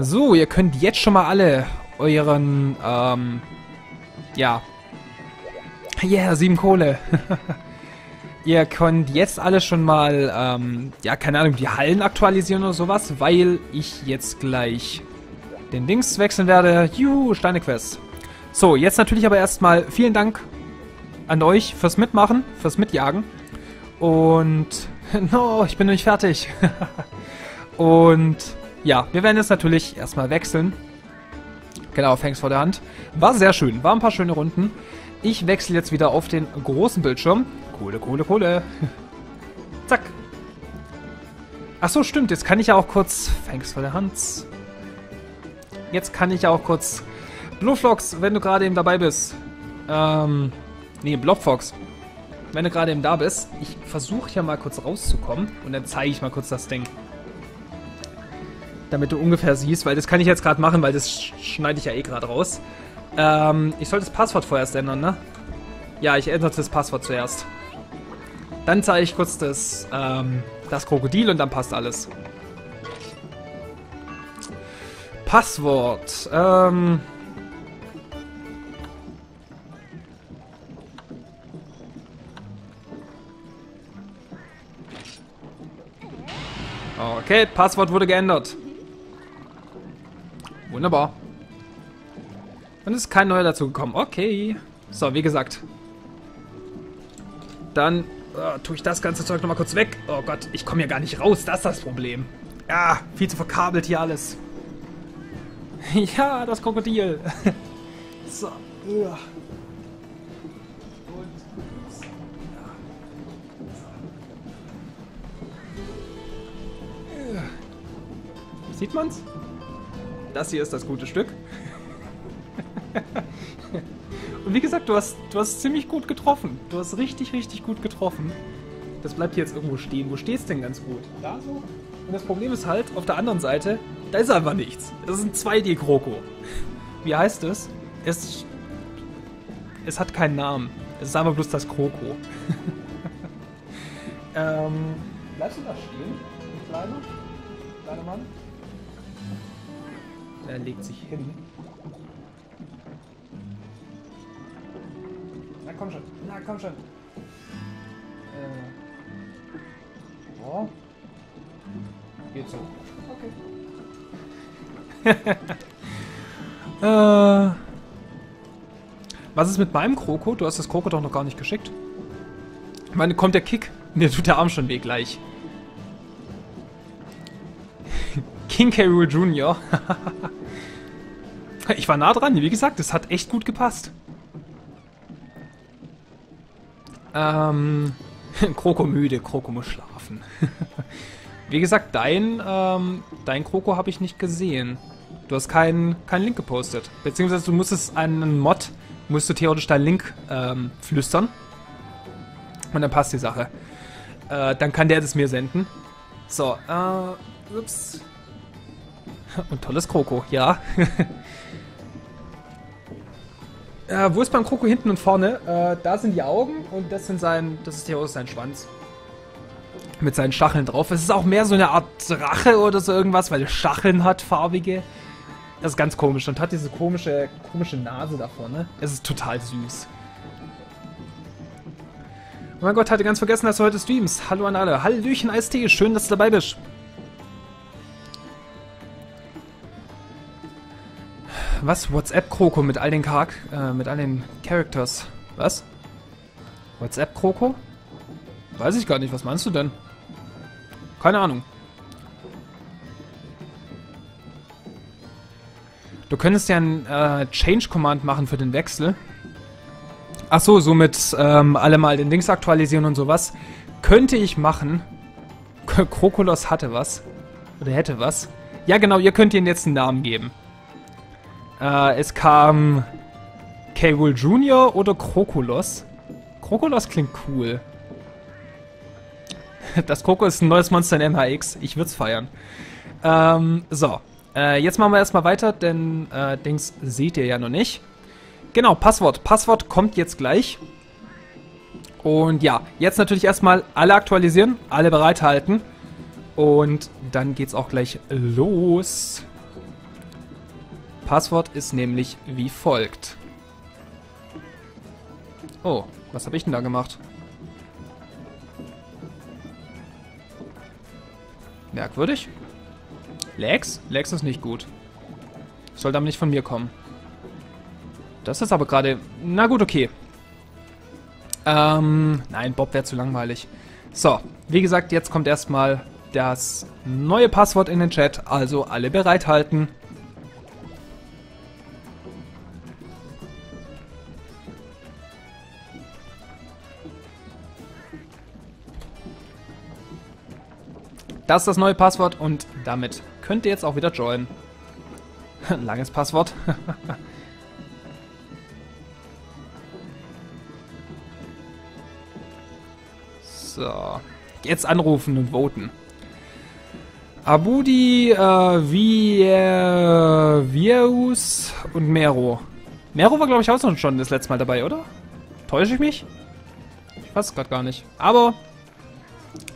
So, ihr könnt jetzt schon mal alle euren, ähm, ja. Yeah, sieben Kohle. ihr könnt jetzt alle schon mal, ähm, ja, keine Ahnung, die Hallen aktualisieren oder sowas, weil ich jetzt gleich den Dings wechseln werde. Juhu, Steinequest. So, jetzt natürlich aber erstmal vielen Dank an euch fürs Mitmachen, fürs Mitjagen. Und, no, ich bin noch nicht fertig. Und, ja, wir werden jetzt natürlich erstmal wechseln. Genau, Fangs vor der Hand. War sehr schön, war ein paar schöne Runden. Ich wechsle jetzt wieder auf den großen Bildschirm. Kohle, Kohle, Kohle. Zack. Ach so, stimmt. Jetzt kann ich ja auch kurz... Fangs vor der Hand. Jetzt kann ich ja auch kurz... Blueflox, wenn du gerade eben dabei bist. Ähm... Nee, Blobfox. Wenn du gerade eben da bist. Ich versuche ja mal kurz rauszukommen. Und dann zeige ich mal kurz das Ding. Damit du ungefähr siehst. Weil das kann ich jetzt gerade machen, weil das schneide ich ja eh gerade raus. Ähm, ich sollte das Passwort vorerst ändern, ne? Ja, ich ändere das Passwort zuerst. Dann zeige ich kurz das, ähm, das Krokodil und dann passt alles. Passwort. Ähm... Okay, Passwort wurde geändert. Wunderbar. Und es ist kein neuer dazu gekommen. Okay. So, wie gesagt. Dann Oh, tue ich das ganze Zeug nochmal kurz weg. Oh Gott, ich komme hier gar nicht raus. Das ist das Problem. Ja, viel zu verkabelt hier alles. Ja, das Krokodil. so. Sieht man's? Das hier ist das gute Stück. Und wie gesagt, du hast, du hast ziemlich gut getroffen. Du hast richtig, richtig gut getroffen. Das bleibt hier jetzt irgendwo stehen. Wo steht's denn ganz gut? Da so? Und das Problem ist halt, auf der anderen Seite, da ist einfach nichts. Das ist ein 2D-Kroko. Wie heißt es? Es, es hat keinen Namen. Es ist einfach bloß das Kroko. ähm, bleibst du da stehen? Ein kleiner? Kleiner Mann? Er legt sich hin. komm schon. Na, komm schon. Äh. Oh. Geht so. Okay. äh. Was ist mit meinem Kroko? Du hast das Kroko doch noch gar nicht geschickt. Ich meine, kommt der Kick? Mir tut der Arm schon weh gleich. King K. Rool Jr. ich war nah dran, wie gesagt, es hat echt gut gepasst. Ähm, Kroko müde, Kroko muss schlafen. Wie gesagt, dein, ähm, dein Kroko habe ich nicht gesehen. Du hast keinen kein Link gepostet. Beziehungsweise du musstest einen Mod, musst du theoretisch deinen Link ähm, flüstern. Und dann passt die Sache. Äh, dann kann der das mir senden. So, äh, ups. Und tolles Kroko, ja. Äh, wo ist beim Kroko hinten und vorne? Äh, da sind die Augen und das sind sein, das ist hier aus sein Schwanz. Mit seinen Stacheln drauf. Es ist auch mehr so eine Art Drache oder so irgendwas, weil er Stacheln hat, farbige. Das ist ganz komisch und hat diese komische, komische Nase da vorne. Es ist total süß. Oh mein Gott, hatte ganz vergessen, dass du heute streamst. Hallo an alle. Hallöchen, Eistee. Schön, dass du dabei bist. Was? WhatsApp-Kroko mit all den Charak äh, mit all den Characters. Was? WhatsApp-Kroko? Weiß ich gar nicht. Was meinst du denn? Keine Ahnung. Du könntest ja ein äh, Change-Command machen für den Wechsel. Ach so, so mit ähm, alle mal den Links aktualisieren und sowas. Könnte ich machen. Krokolos hatte was. Oder hätte was. Ja, genau, ihr könnt ihm jetzt einen Namen geben. Äh, es kam K-Wool Jr. oder Krokolos. Krokolos klingt cool. Das Kroko ist ein neues Monster in MHX. Ich würde es feiern. Ähm, so. Äh, jetzt machen wir erstmal weiter, denn äh, Dings seht ihr ja noch nicht. Genau, Passwort. Passwort kommt jetzt gleich. Und ja, jetzt natürlich erstmal alle aktualisieren, alle bereithalten. Und dann geht's auch gleich los. Passwort ist nämlich wie folgt. Oh, was habe ich denn da gemacht? Merkwürdig. Lex? Lex ist nicht gut. Soll damit nicht von mir kommen. Das ist aber gerade... Na gut, okay. Ähm, nein, Bob wäre zu langweilig. So, wie gesagt, jetzt kommt erstmal das neue Passwort in den Chat. Also alle bereithalten. Das ist das neue Passwort und damit könnt ihr jetzt auch wieder joinen. Langes Passwort. so. Jetzt anrufen und voten. Abudi, äh, Virus und Mero. Mero war, glaube ich, auch schon das letzte Mal dabei, oder? Täusche ich mich? Ich weiß es gerade gar nicht. Aber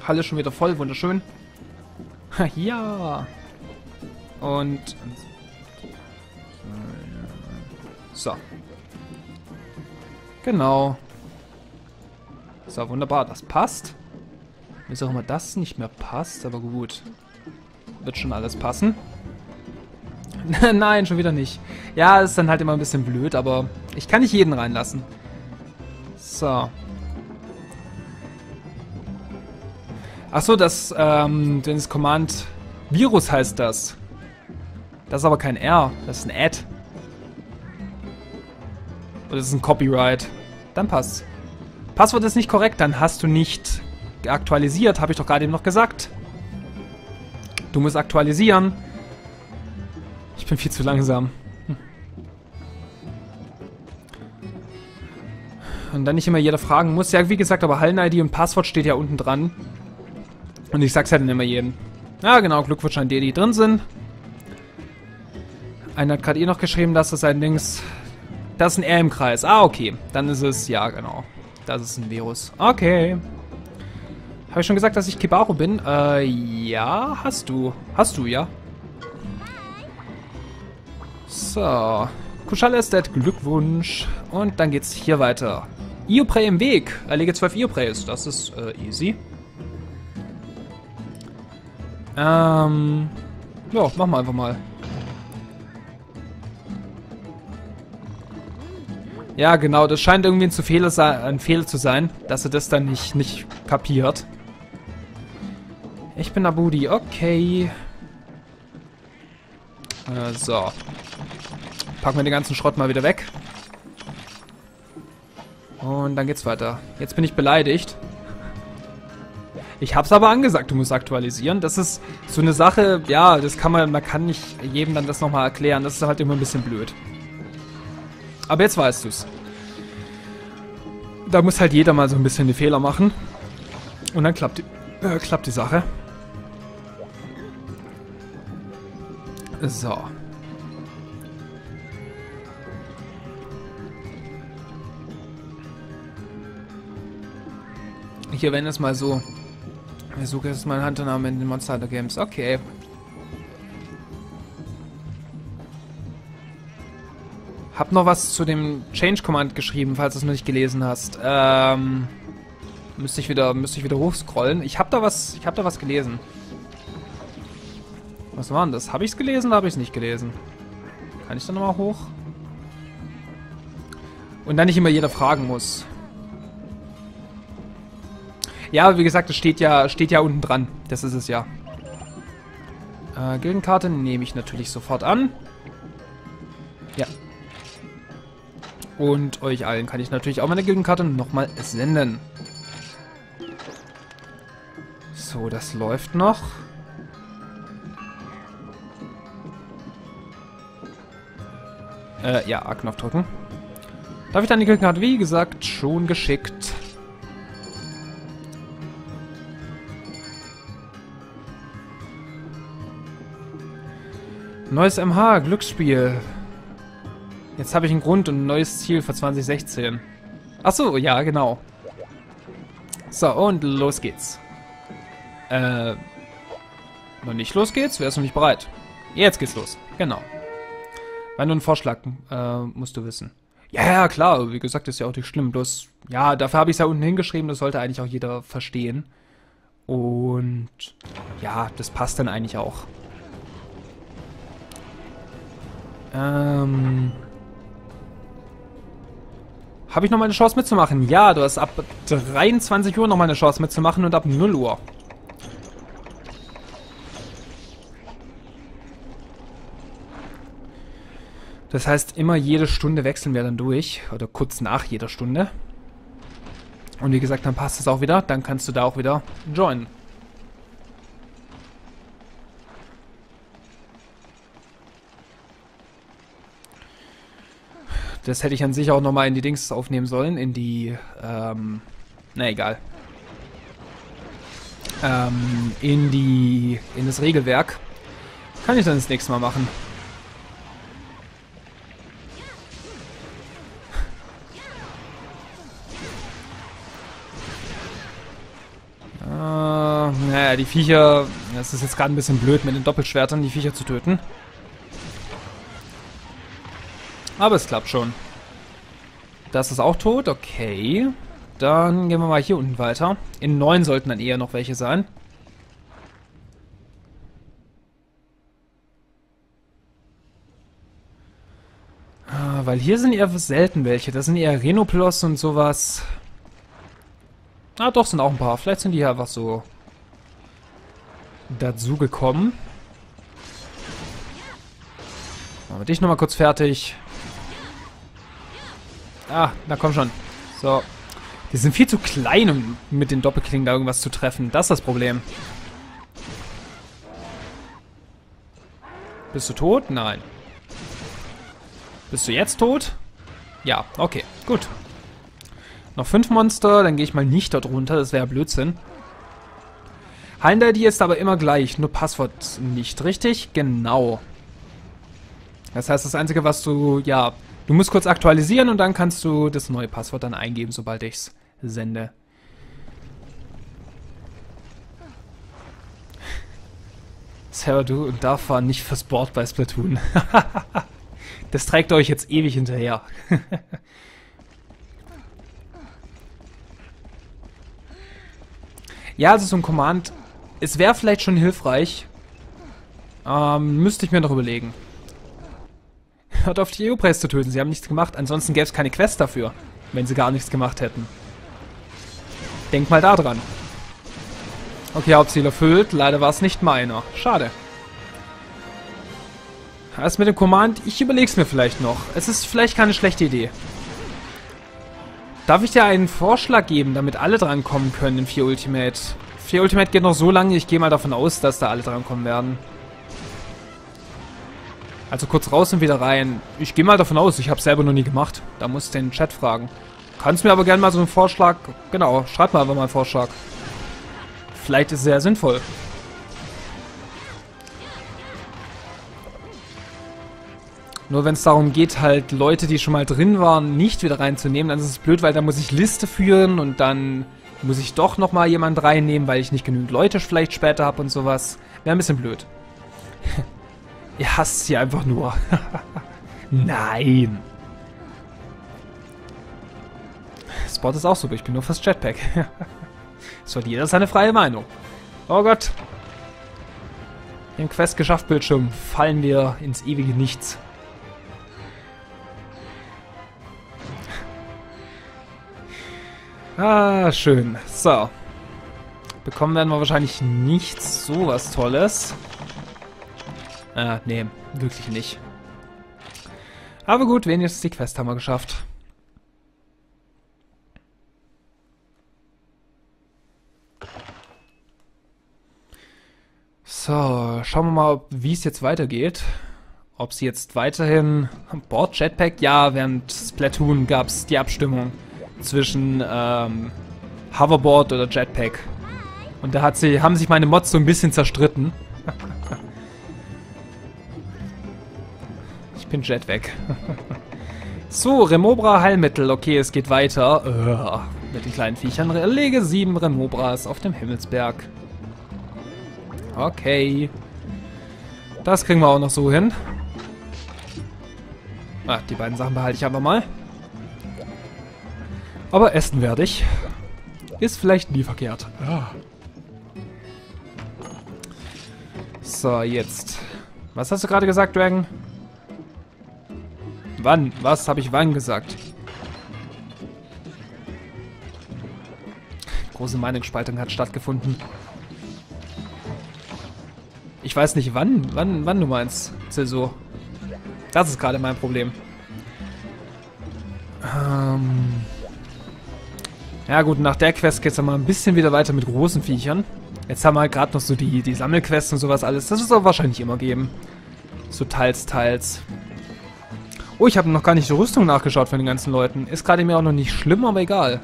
Halle schon wieder voll, wunderschön. ja. Und... So. Genau. So, wunderbar. Das passt. Ist auch immer das nicht mehr passt, aber gut. Wird schon alles passen. Nein, schon wieder nicht. Ja, ist dann halt immer ein bisschen blöd, aber ich kann nicht jeden reinlassen. So. Achso, das, ähm, das Command Virus heißt das. Das ist aber kein R, das ist ein Ad. Oder das ist ein Copyright. Dann passt. Passwort ist nicht korrekt, dann hast du nicht aktualisiert, habe ich doch gerade eben noch gesagt. Du musst aktualisieren. Ich bin viel zu langsam. Und dann nicht immer jeder fragen muss. Ja, wie gesagt, aber Hallen-ID und Passwort steht ja unten dran. Und ich sag's dann immer jedem. Ja, genau, Glückwunsch an die, die drin sind. Einer hat gerade eh noch geschrieben, dass das ein Dings... Das ist ein R im Kreis. Ah, okay. Dann ist es... Ja, genau. Das ist ein Virus. Okay. Habe ich schon gesagt, dass ich Kibaru bin? Äh, ja, hast du. Hast du, ja. So. Kuschal ist dead. Glückwunsch. Und dann geht's hier weiter. Ioprey im Weg. Erlege 12 Iopreys. Das ist äh, easy. Ähm. Ja, machen wir einfach mal. Ja, genau, das scheint irgendwie ein, zu Fehler, ein Fehler zu sein, dass er das dann nicht, nicht kapiert. Ich bin Abudi, okay. Äh, so. Packen wir den ganzen Schrott mal wieder weg. Und dann geht's weiter. Jetzt bin ich beleidigt. Ich hab's aber angesagt, du musst aktualisieren. Das ist so eine Sache, ja, das kann man, man kann nicht jedem dann das nochmal erklären. Das ist halt immer ein bisschen blöd. Aber jetzt weißt du's. Da muss halt jeder mal so ein bisschen die Fehler machen. Und dann klappt die, äh, klappt die Sache. So. Hier, wenn es mal so suche jetzt meinen Hunternamen in den Monster Hunter Games. Okay. Hab noch was zu dem Change Command geschrieben, falls du es noch nicht gelesen hast. Ähm, müsste ich wieder, müsste ich wieder hochscrollen. Ich habe da was, ich habe da was gelesen. Was war denn das? Habe ich es gelesen oder habe ich es nicht gelesen? Kann ich da nochmal hoch? Und dann nicht immer jeder fragen muss. Ja, wie gesagt, das steht ja, steht ja unten dran. Das ist es ja. Äh, Gildenkarte nehme ich natürlich sofort an. Ja. Und euch allen kann ich natürlich auch meine Gildenkarte nochmal senden. So, das läuft noch. Äh, ja, A-Knopf drücken. Darf ich dann die Gildenkarte, wie gesagt, schon geschickt. Neues MH, Glücksspiel. Jetzt habe ich einen Grund und ein neues Ziel für 2016. Achso, ja, genau. So, und los geht's. Äh, noch nicht los geht's? Wer ist noch nicht bereit? Jetzt geht's los. Genau. War nur ein Vorschlag, äh, musst du wissen. Ja, ja, klar, wie gesagt, ist ja auch nicht schlimm. Bloß, ja, dafür habe ich es ja unten hingeschrieben, das sollte eigentlich auch jeder verstehen. Und ja, das passt dann eigentlich auch. Ähm. Habe ich nochmal eine Chance mitzumachen? Ja, du hast ab 23 Uhr nochmal eine Chance mitzumachen und ab 0 Uhr. Das heißt, immer jede Stunde wechseln wir dann durch. Oder kurz nach jeder Stunde. Und wie gesagt, dann passt es auch wieder. Dann kannst du da auch wieder joinen. Das hätte ich an sich auch nochmal in die Dings aufnehmen sollen. In die, ähm, na egal. Ähm, in die, in das Regelwerk. Kann ich dann das nächste Mal machen. Naja, die Viecher... Das ist jetzt gerade ein bisschen blöd, mit den Doppelschwertern die Viecher zu töten. Aber es klappt schon. Das ist auch tot, okay. Dann gehen wir mal hier unten weiter. In neun sollten dann eher noch welche sein. Ah, weil hier sind eher selten welche. Das sind eher Renoplos und sowas. Ah, doch, sind auch ein paar. Vielleicht sind die hier einfach so dazu gekommen. Machen wir dich nochmal kurz fertig. Ah, na komm schon. So. Die sind viel zu klein, um mit den Doppelklingen da irgendwas zu treffen. Das ist das Problem. Bist du tot? Nein. Bist du jetzt tot? Ja, okay, gut. Noch fünf Monster, dann gehe ich mal nicht dort runter, das wäre Blödsinn. Hallen-ID ist aber immer gleich, nur Passwort nicht, richtig? Genau. Das heißt, das Einzige, was du, ja, du musst kurz aktualisieren und dann kannst du das neue Passwort dann eingeben, sobald ich es sende. Sarah, du und Darf waren nicht fürs Board bei Splatoon. das trägt euch jetzt ewig hinterher. ja, also so ein Command es wäre vielleicht schon hilfreich. Ähm, müsste ich mir noch überlegen. Hört auf, die EU-Preis zu töten. Sie haben nichts gemacht. Ansonsten gäbe es keine Quest dafür, wenn sie gar nichts gemacht hätten. Denk mal da dran. Okay, Hauptziel erfüllt. Leider war es nicht meiner. Schade. Erst mit dem Command, ich überlege es mir vielleicht noch. Es ist vielleicht keine schlechte Idee. Darf ich dir einen Vorschlag geben, damit alle dran kommen können in 4 Ultimate? 4 Ultimate geht noch so lange, ich gehe mal davon aus, dass da alle drankommen werden. Also kurz raus und wieder rein. Ich gehe mal davon aus, ich habe es selber noch nie gemacht. Da muss ich den Chat fragen. Kannst mir aber gerne mal so einen Vorschlag... Genau, schreib mal einfach mal einen Vorschlag. Vielleicht ist es sehr sinnvoll. Nur wenn es darum geht, halt Leute, die schon mal drin waren, nicht wieder reinzunehmen, dann ist es blöd, weil da muss ich Liste führen und dann muss ich doch nochmal jemand reinnehmen, weil ich nicht genügend Leute vielleicht später habe und sowas. Wäre ein bisschen blöd. Ihr hasst sie einfach nur. Nein. Spot ist auch super, ich bin nur fürs Jetpack. so hat jeder seine freie Meinung. Oh Gott. Im Quest geschafft Bildschirm fallen wir ins ewige Nichts. Ah, schön. So. Bekommen werden wir wahrscheinlich nicht so was Tolles. Ah, nee, wirklich nicht. Aber gut, wenigstens die Quest haben wir geschafft. So, schauen wir mal, wie es jetzt weitergeht. Ob es jetzt weiterhin... Board Jetpack? Ja, während Splatoon gab es die Abstimmung zwischen ähm, Hoverboard oder Jetpack. Und da hat sie, haben sich meine Mods so ein bisschen zerstritten. Jet weg. so, Remobra Heilmittel. Okay, es geht weiter. Uh, mit den kleinen Viechern. Lege sieben Remobras auf dem Himmelsberg. Okay. Das kriegen wir auch noch so hin. Ah, die beiden Sachen behalte ich einfach mal. Aber essen werde ich. Ist vielleicht nie verkehrt. Ja. So, jetzt. Was hast du gerade gesagt, Dragon? Wann? Was habe ich wann gesagt? Große Meinungsspaltung hat stattgefunden. Ich weiß nicht, wann, wann, wann du meinst, Zäsur. Das ist gerade mein Problem. Ähm ja gut, nach der Quest geht es dann mal ein bisschen wieder weiter mit großen Viechern. Jetzt haben wir halt gerade noch so die, die Sammelquests und sowas alles. Das es aber wahrscheinlich immer geben. So teils, teils. Oh, ich habe noch gar nicht die Rüstung nachgeschaut von den ganzen Leuten. Ist gerade mir auch noch nicht schlimm, aber egal.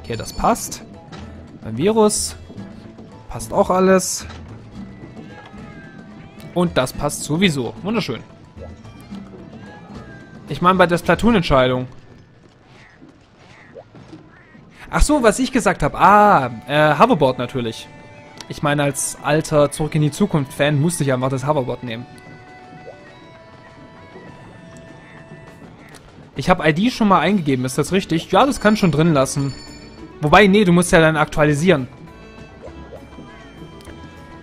Okay, das passt. Beim Virus passt auch alles. Und das passt sowieso. Wunderschön. Ich meine bei der Splatoon-Entscheidung. Ach so, was ich gesagt habe. Ah, äh, Hoverboard natürlich. Ich meine, als alter Zurück in die Zukunft-Fan musste ich einfach das Hoverboard nehmen. Ich habe ID schon mal eingegeben, ist das richtig? Ja, das kann schon drin lassen. Wobei, nee, du musst ja dann aktualisieren.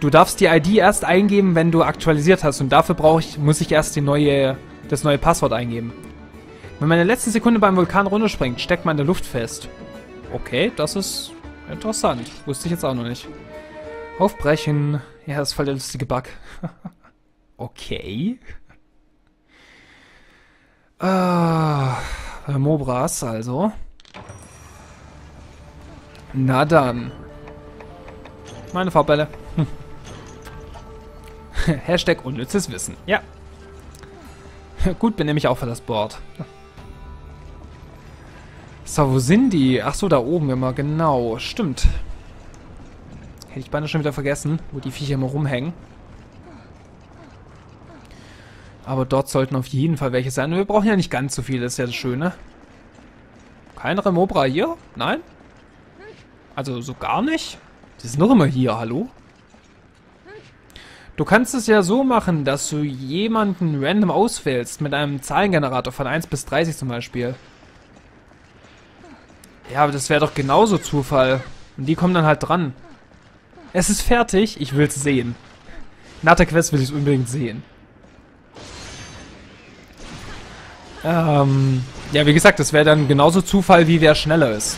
Du darfst die ID erst eingeben, wenn du aktualisiert hast. Und dafür brauche ich, muss ich erst die neue, das neue Passwort eingeben. Wenn man in der letzten Sekunde beim Vulkan runterspringt, steckt man in der Luft fest. Okay, das ist interessant. Wusste ich jetzt auch noch nicht. Aufbrechen. Ja, das ist voll der lustige Bug. okay. Ah, Mobras also. Na dann. Meine Fahrbälle. Hashtag unnützes Wissen. Ja. Gut, bin nämlich auch für das Board. So, wo sind die? Ach so, da oben immer, genau. Stimmt. Hätte ich beinahe schon wieder vergessen, wo die Viecher immer rumhängen. Aber dort sollten auf jeden Fall welche sein. wir brauchen ja nicht ganz so viele, das ist ja das Schöne. Kein Remobra hier? Nein? Also so gar nicht? Die sind noch immer hier, hallo? Du kannst es ja so machen, dass du jemanden random auswählst mit einem Zahlengenerator von 1 bis 30 zum Beispiel. Ja, aber das wäre doch genauso Zufall. Und die kommen dann halt dran. Es ist fertig, ich will es sehen. Nach der Quest will ich es unbedingt sehen. Ähm, ja, wie gesagt, das wäre dann genauso Zufall, wie wer schneller ist.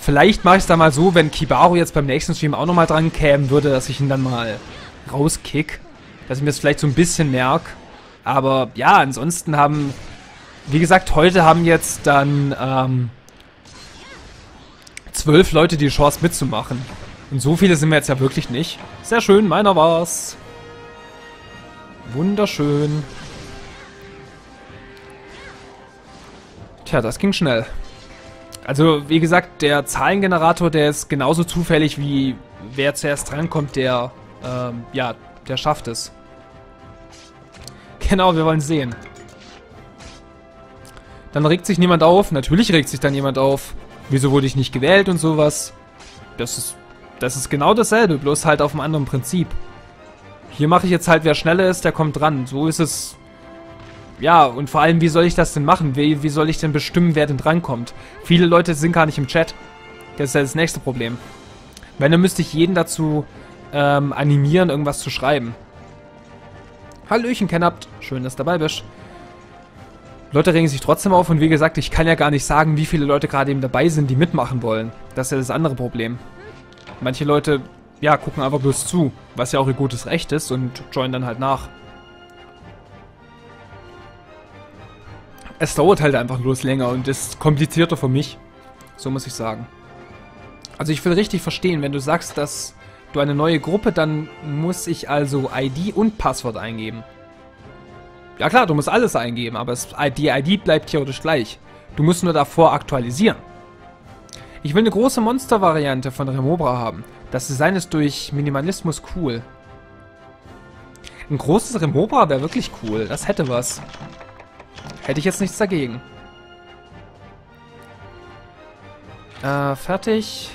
Vielleicht mache ich es da mal so, wenn Kibaru jetzt beim nächsten Stream auch nochmal dran kämen würde, dass ich ihn dann mal rauskick. Dass ich mir das vielleicht so ein bisschen merke. Aber ja, ansonsten haben, wie gesagt, heute haben jetzt dann ähm, zwölf Leute die Chance mitzumachen. Und so viele sind wir jetzt ja wirklich nicht. Sehr schön, meiner war's. Wunderschön. Tja, das ging schnell. Also, wie gesagt, der Zahlengenerator, der ist genauso zufällig wie wer zuerst drankommt, der, ähm, ja, der schafft es. Genau, wir wollen sehen. Dann regt sich niemand auf. Natürlich regt sich dann jemand auf. Wieso wurde ich nicht gewählt und sowas? Das ist, das ist genau dasselbe, bloß halt auf einem anderen Prinzip. Hier mache ich jetzt halt, wer schneller ist, der kommt dran. So ist es ja, und vor allem, wie soll ich das denn machen? Wie, wie soll ich denn bestimmen, wer denn drankommt? Viele Leute sind gar nicht im Chat. Das ist ja das nächste Problem. Wenn, dann müsste ich jeden dazu ähm, animieren, irgendwas zu schreiben. Hallöchen, Kennabt. Schön, dass du dabei bist. Leute regen sich trotzdem auf und wie gesagt, ich kann ja gar nicht sagen, wie viele Leute gerade eben dabei sind, die mitmachen wollen. Das ist ja das andere Problem. Manche Leute, ja, gucken einfach bloß zu, was ja auch ihr gutes Recht ist und joinen dann halt nach. Es dauert halt einfach bloß länger und ist komplizierter für mich. So muss ich sagen. Also ich will richtig verstehen, wenn du sagst, dass du eine neue Gruppe, dann muss ich also ID und Passwort eingeben. Ja klar, du musst alles eingeben, aber die ID bleibt theoretisch gleich. Du musst nur davor aktualisieren. Ich will eine große Monster-Variante von Remobra haben. Das Design ist durch Minimalismus cool. Ein großes Remobra wäre wirklich cool. Das hätte was. Hätte ich jetzt nichts dagegen. Äh, fertig.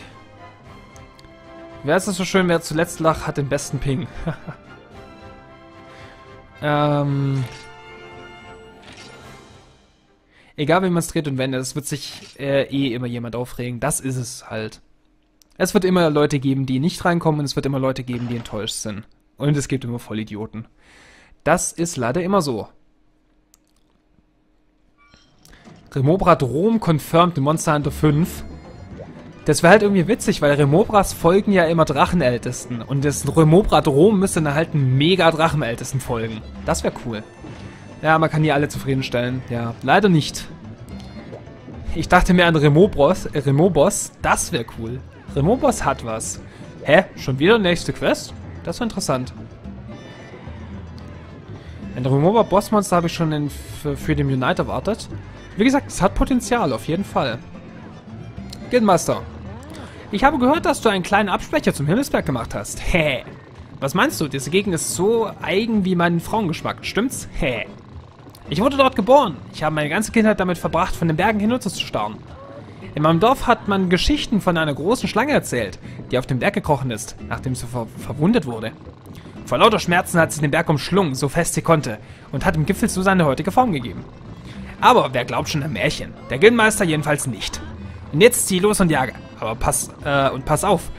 Wer ist es so schön, wer zuletzt lacht, hat den besten Ping. ähm, Egal wie man es dreht und wendet, es wird sich äh, eh immer jemand aufregen. Das ist es halt. Es wird immer Leute geben, die nicht reinkommen und es wird immer Leute geben, die enttäuscht sind. Und es gibt immer Vollidioten. Das ist leider immer so. Remobrat Rom confirmed in Monster Hunter 5. Das wäre halt irgendwie witzig, weil Remobras folgen ja immer Drachenältesten. Und das Remobrat Rom müsste dann halt einen mega Drachenältesten folgen. Das wäre cool. Ja, man kann die alle zufriedenstellen. Ja, leider nicht. Ich dachte mir an Remobros, äh, Remobos. Das wäre cool. Remobos hat was. Hä? Schon wieder nächste Quest? Das ist interessant. Ein Remover Bossmonster habe ich schon in, für, für den Unite erwartet. Wie gesagt, es hat Potenzial, auf jeden Fall. Guildmaster. Ich habe gehört, dass du einen kleinen Absprecher zum Himmelsberg gemacht hast. Hä? Was meinst du? Diese Gegend ist so eigen wie mein Frauengeschmack, stimmt's? Hä? Ich wurde dort geboren. Ich habe meine ganze Kindheit damit verbracht, von den Bergen hinunter zu starren. In meinem Dorf hat man Geschichten von einer großen Schlange erzählt, die auf den Berg gekrochen ist, nachdem sie ver verwundet wurde. Vor lauter Schmerzen hat sie den Berg umschlungen, so fest sie konnte, und hat dem Gipfel so seine heutige Form gegeben. Aber wer glaubt schon an Märchen? Der Gildenmeister jedenfalls nicht. Und jetzt zieh los und jage. Aber pass, äh, und pass auf,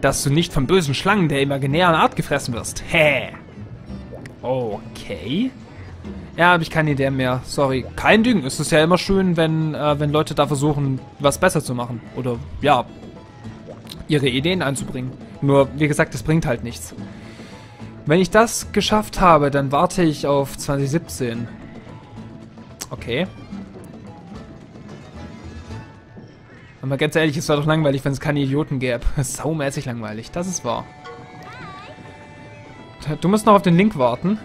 dass du nicht von bösen Schlangen der imaginären Art gefressen wirst. Hä? Okay. Ja, habe ich keine Idee mehr. Sorry. Kein Ding. Es ist ja immer schön, wenn, äh, wenn Leute da versuchen, was besser zu machen. Oder, ja, ihre Ideen einzubringen. Nur, wie gesagt, es bringt halt nichts. Wenn ich das geschafft habe, dann warte ich auf 2017. Okay. Aber ganz ehrlich, es wäre doch langweilig, wenn es keine Idioten gäbe. Saumäßig langweilig, das ist wahr. Du musst noch auf den Link warten.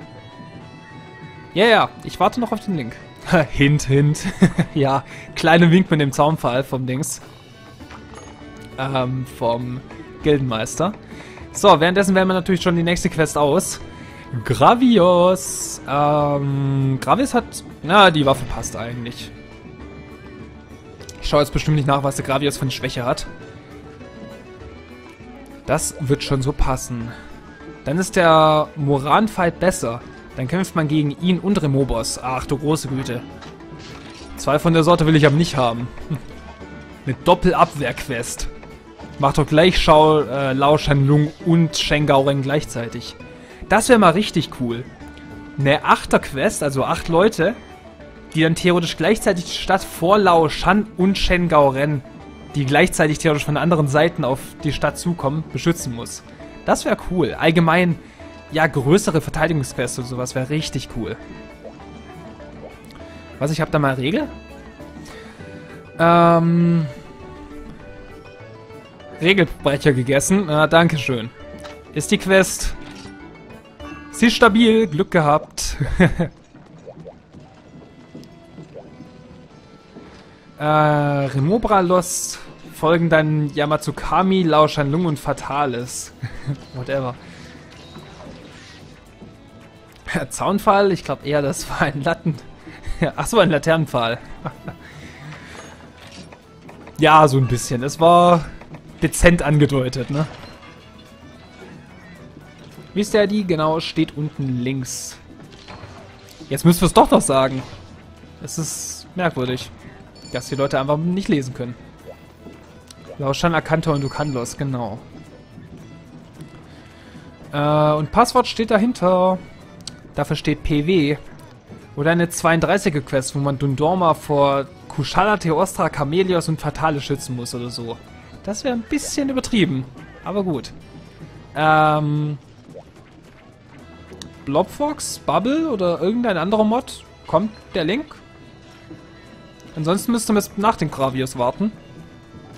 Ja, ja, ich warte noch auf den Link. hint, hint. ja, kleiner Wink mit dem Zaunfall vom Dings. Ähm, vom Gildenmeister. So, währenddessen wählen wir natürlich schon die nächste Quest aus. Gravios. Ähm, Gravios hat... Na, die Waffe passt eigentlich. Ich schaue jetzt bestimmt nicht nach, was der Gravios für eine Schwäche hat. Das wird schon so passen. Dann ist der Moran-Fight besser. Dann kämpft man gegen ihn und Remobos. Ach du große Güte. Zwei von der Sorte will ich aber nicht haben. Eine Doppelabwehr-Quest. Macht doch gleich Schau, äh, Lao Shanlung und Shengaoren gleichzeitig. Das wäre mal richtig cool. Eine Achter-Quest, also acht Leute, die dann theoretisch gleichzeitig die Stadt vor Lao Shan und Shengaoren, die gleichzeitig theoretisch von anderen Seiten auf die Stadt zukommen, beschützen muss. Das wäre cool. Allgemein ja, größere Verteidigungsquests und sowas wäre richtig cool. Was, ich habe da mal Regel? Ähm... Regelbrecher gegessen. Ah, Dankeschön. Ist die Quest. Sie ist stabil. Glück gehabt. äh, Remobra Lost folgen dann Yamatsukami, Laoshanlung und Fatalis. Whatever. Zaunfall? Ich glaube eher, das war ein Latten... Ach so, ein Laternenpfahl. ja, so ein bisschen. Es war dezent angedeutet, ne? Wie ist der die? Genau, steht unten links. Jetzt müssen wir es doch noch sagen. Es ist merkwürdig, dass die Leute einfach nicht lesen können. Lauschan, Akantor und Dukanlos, genau. Äh, und Passwort steht dahinter. Dafür steht PW. Oder eine 32er Quest, wo man Dundorma vor Kushala, Theostra, Chamelios und Fatale schützen muss oder so. Das wäre ein bisschen übertrieben. Aber gut. Ähm... Blobfox, Bubble oder irgendein anderer Mod? Kommt der Link? Ansonsten müsste man nach den Gravios warten.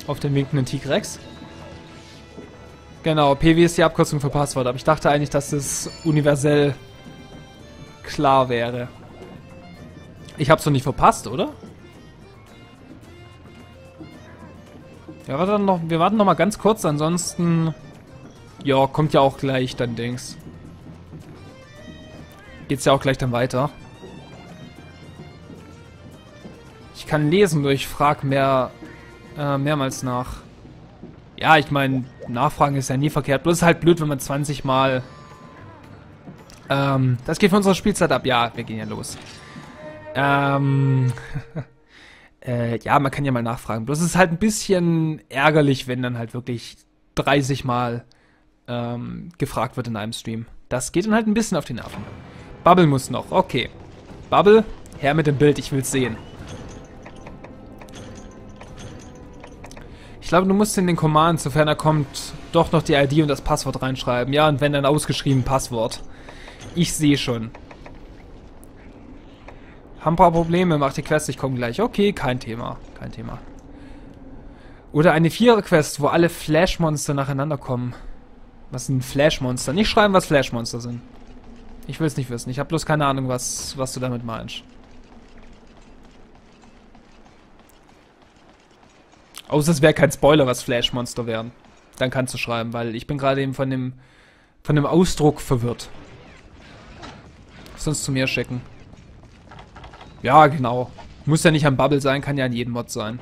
Auf den winkenden Tigrex. Genau, PW ist die Abkürzung für Passwort, aber ich dachte eigentlich, dass das universell klar wäre. Ich hab's doch nicht verpasst, oder? Ja, warte noch, wir warten noch mal ganz kurz, ansonsten... Ja, kommt ja auch gleich dann Dings. Geht's ja auch gleich dann weiter. Ich kann lesen, nur ich frag mehr, äh, mehrmals nach. Ja, ich meine, nachfragen ist ja nie verkehrt. Bloß ist halt blöd, wenn man 20 Mal ähm, das geht von unserer Spielzeit ab. Ja, wir gehen ja los. Ähm, Äh, ja, man kann ja mal nachfragen. Bloß ist halt ein bisschen ärgerlich, wenn dann halt wirklich 30 Mal ähm, gefragt wird in einem Stream. Das geht dann halt ein bisschen auf die Nerven. Bubble muss noch. Okay. Bubble, her mit dem Bild, ich will's sehen. Ich glaube, du musst in den Command, sofern er kommt, doch noch die ID und das Passwort reinschreiben. Ja, und wenn dann ausgeschrieben Passwort. Ich sehe schon. Haben ein paar Probleme, macht die Quest, ich komme gleich. Okay, kein Thema. Kein Thema. Oder eine Vierer-Quest, wo alle Flash-Monster nacheinander kommen. Was sind Flash-Monster? Nicht schreiben, was Flash-Monster sind. Ich will es nicht wissen. Ich habe bloß keine Ahnung, was, was du damit meinst. Außer es wäre kein Spoiler, was Flash-Monster wären. Dann kannst du schreiben, weil ich bin gerade eben von dem, von dem Ausdruck verwirrt. Sonst zu mir schicken. Ja, genau. Muss ja nicht am Bubble sein, kann ja an jedem Mod sein.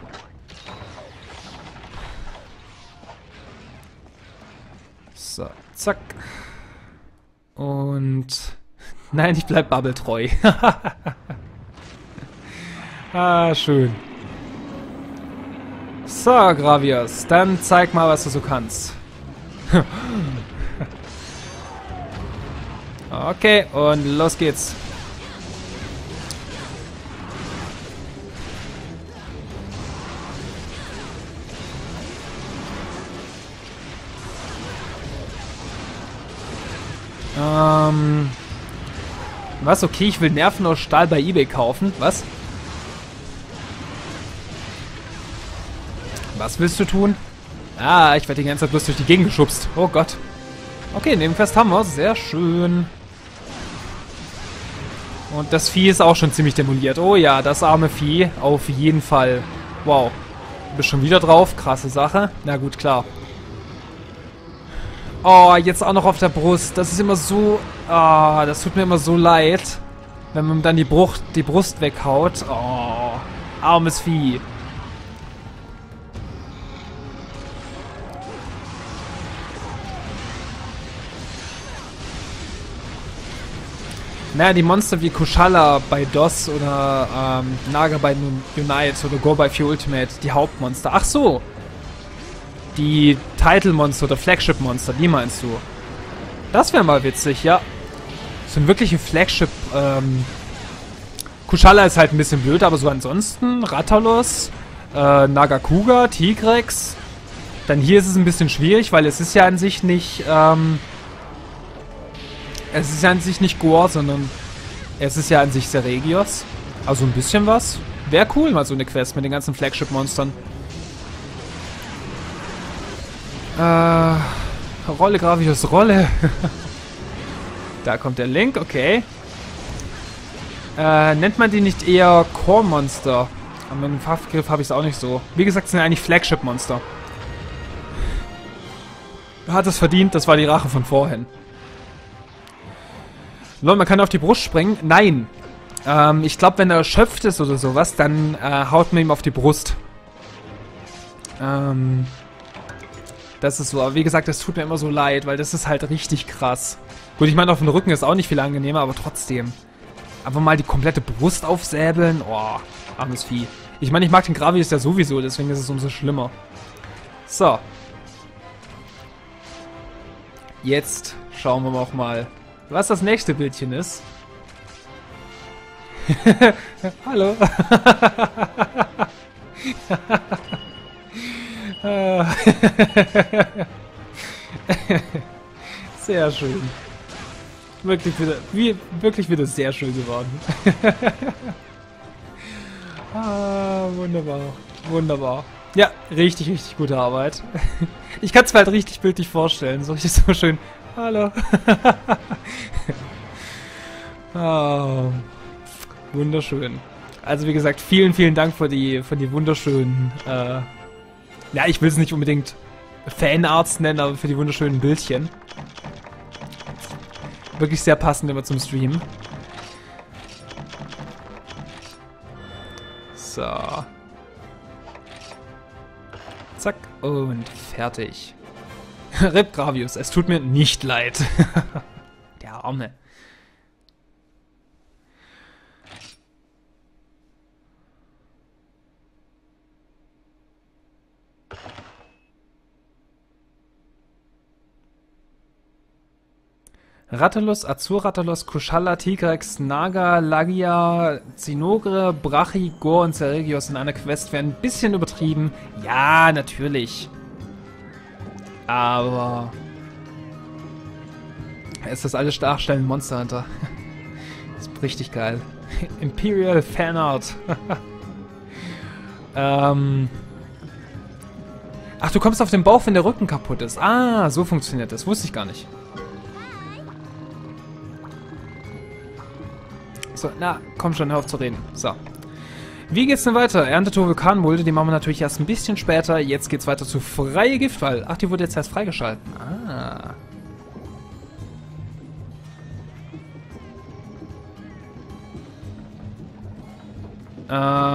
So, zack. Und... Nein, ich bleib Bubble treu. ah, schön. So, Gravias, dann zeig mal, was du so kannst. okay, und los geht's. Ähm... Was? Okay, ich will Nerven aus Stahl bei Ebay kaufen. Was? Was willst du tun? Ah, ich werde die ganze Zeit bloß durch die Gegend geschubst. Oh Gott. Okay, Nebenquest haben wir. Sehr schön. Und das Vieh ist auch schon ziemlich demoliert. Oh ja, das arme Vieh. Auf jeden Fall. Wow. Bist schon wieder drauf. Krasse Sache. Na gut, klar. Oh, jetzt auch noch auf der Brust. Das ist immer so... Ah, oh, das tut mir immer so leid. Wenn man dann die, Bruch, die Brust weghaut. Oh, armes Vieh. Naja, die Monster wie Kushala bei DOS oder ähm, Naga bei Unite oder Go by Few Ultimate, die Hauptmonster. Ach so, die Title-Monster oder Flagship-Monster, die meinst du? Das wäre mal witzig, ja. So ein wirkliche Flagship, ähm... Kushala ist halt ein bisschen blöd, aber so ansonsten, Rattalos, äh, Nagakuga, Tigrex. Dann hier ist es ein bisschen schwierig, weil es ist ja an sich nicht, ähm... Es ist ja an sich nicht Gore, sondern es ist ja an sich Seregios. Also ein bisschen was. Wäre cool, mal so eine Quest mit den ganzen Flagship-Monstern. Äh, Rolle, grafisches Rolle. da kommt der Link, okay. Äh, nennt man die nicht eher Core-Monster? Aber mit dem Fachbegriff habe ich es auch nicht so. Wie gesagt, sind eigentlich Flagship-Monster. Hat es verdient, das war die Rache von vorhin. Leute, man kann auf die Brust springen. Nein. Ähm, ich glaube, wenn er erschöpft ist oder sowas, dann äh, haut man ihm auf die Brust. Ähm, das ist so. Aber wie gesagt, das tut mir immer so leid, weil das ist halt richtig krass. Gut, ich meine, auf dem Rücken ist auch nicht viel angenehmer, aber trotzdem. Einfach mal die komplette Brust aufsäbeln. Oh, armes Vieh. Ich meine, ich mag den Gravius ja sowieso, deswegen ist es umso schlimmer. So. Jetzt schauen wir auch mal, was das nächste Bildchen ist. Hallo. sehr schön. Wirklich wieder, wie, wirklich wieder sehr schön geworden. ah, wunderbar. Wunderbar. Ja, richtig, richtig gute Arbeit. Ich kann es mir halt richtig bildlich vorstellen. So richtig so schön. Hallo. oh, wunderschön. Also wie gesagt, vielen, vielen Dank für die, für die wunderschönen äh, ja, ich will es nicht unbedingt Fanarts nennen, aber für die wunderschönen Bildchen. Wirklich sehr passend immer zum Stream. So. Zack und fertig. Rip Gravius, es tut mir nicht leid. Der Arme. Rattalus, Azur-Rattalus, Kushala, Tigrex, Naga, Lagia, Zinogre, Brachi, Gor und Ceregios in einer Quest wären ein bisschen übertrieben. Ja, natürlich. Aber... Ist das alles darstellen Monster Hunter? ist richtig geil. Imperial Fanart. ähm... Ach, du kommst auf den Bauch, wenn der Rücken kaputt ist. Ah, so funktioniert das. Wusste ich gar nicht. So, na, komm schon, hör auf zu reden. So. Wie geht's denn weiter? Erntetor Vulkanmulde, die machen wir natürlich erst ein bisschen später. Jetzt geht's weiter zu Freie Giftwall. Ach, die wurde jetzt erst freigeschalten. Ah.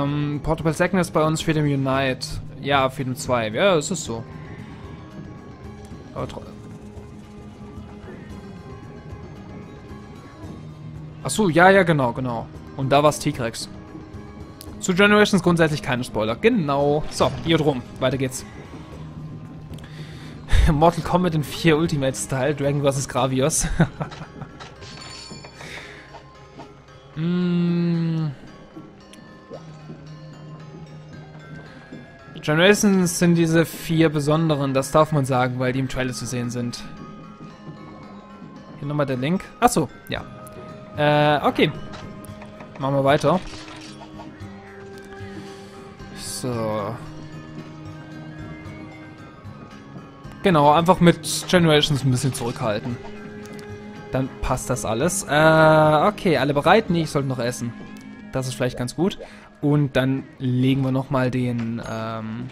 Ähm, Portable Second ist bei uns für den Unite. Ja, für den 2. Ja, es ist so. Aber Achso, ja, ja, genau, genau. Und da war es T-Rex. Zu Generations grundsätzlich keine Spoiler. Genau. So, hier drum. Weiter geht's. Mortal Kombat in 4 Ultimate Style. Dragon vs. Gravios. mm. Generations sind diese vier besonderen, das darf man sagen, weil die im Trailer zu sehen sind. Hier nochmal der Link. Achso, ja. Äh, okay. Machen wir weiter. So. Genau, einfach mit Generations ein bisschen zurückhalten. Dann passt das alles. Äh, okay, alle bereit? Nee, ich sollte noch essen. Das ist vielleicht ganz gut. Und dann legen wir nochmal den, ähm...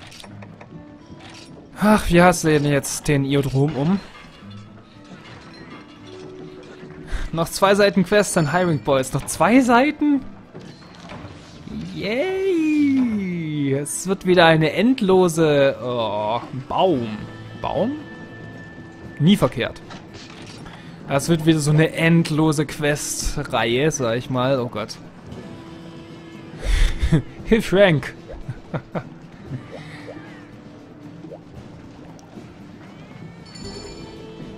Ach, wie hast du denn jetzt den Iodrom um? Noch zwei Seiten Quest an Hiring Boys. Noch zwei Seiten? Yay! Es wird wieder eine endlose... Oh, Baum. Baum? Nie verkehrt. Es wird wieder so eine endlose Quest-Reihe, sag ich mal. Oh Gott. Hilf Frank!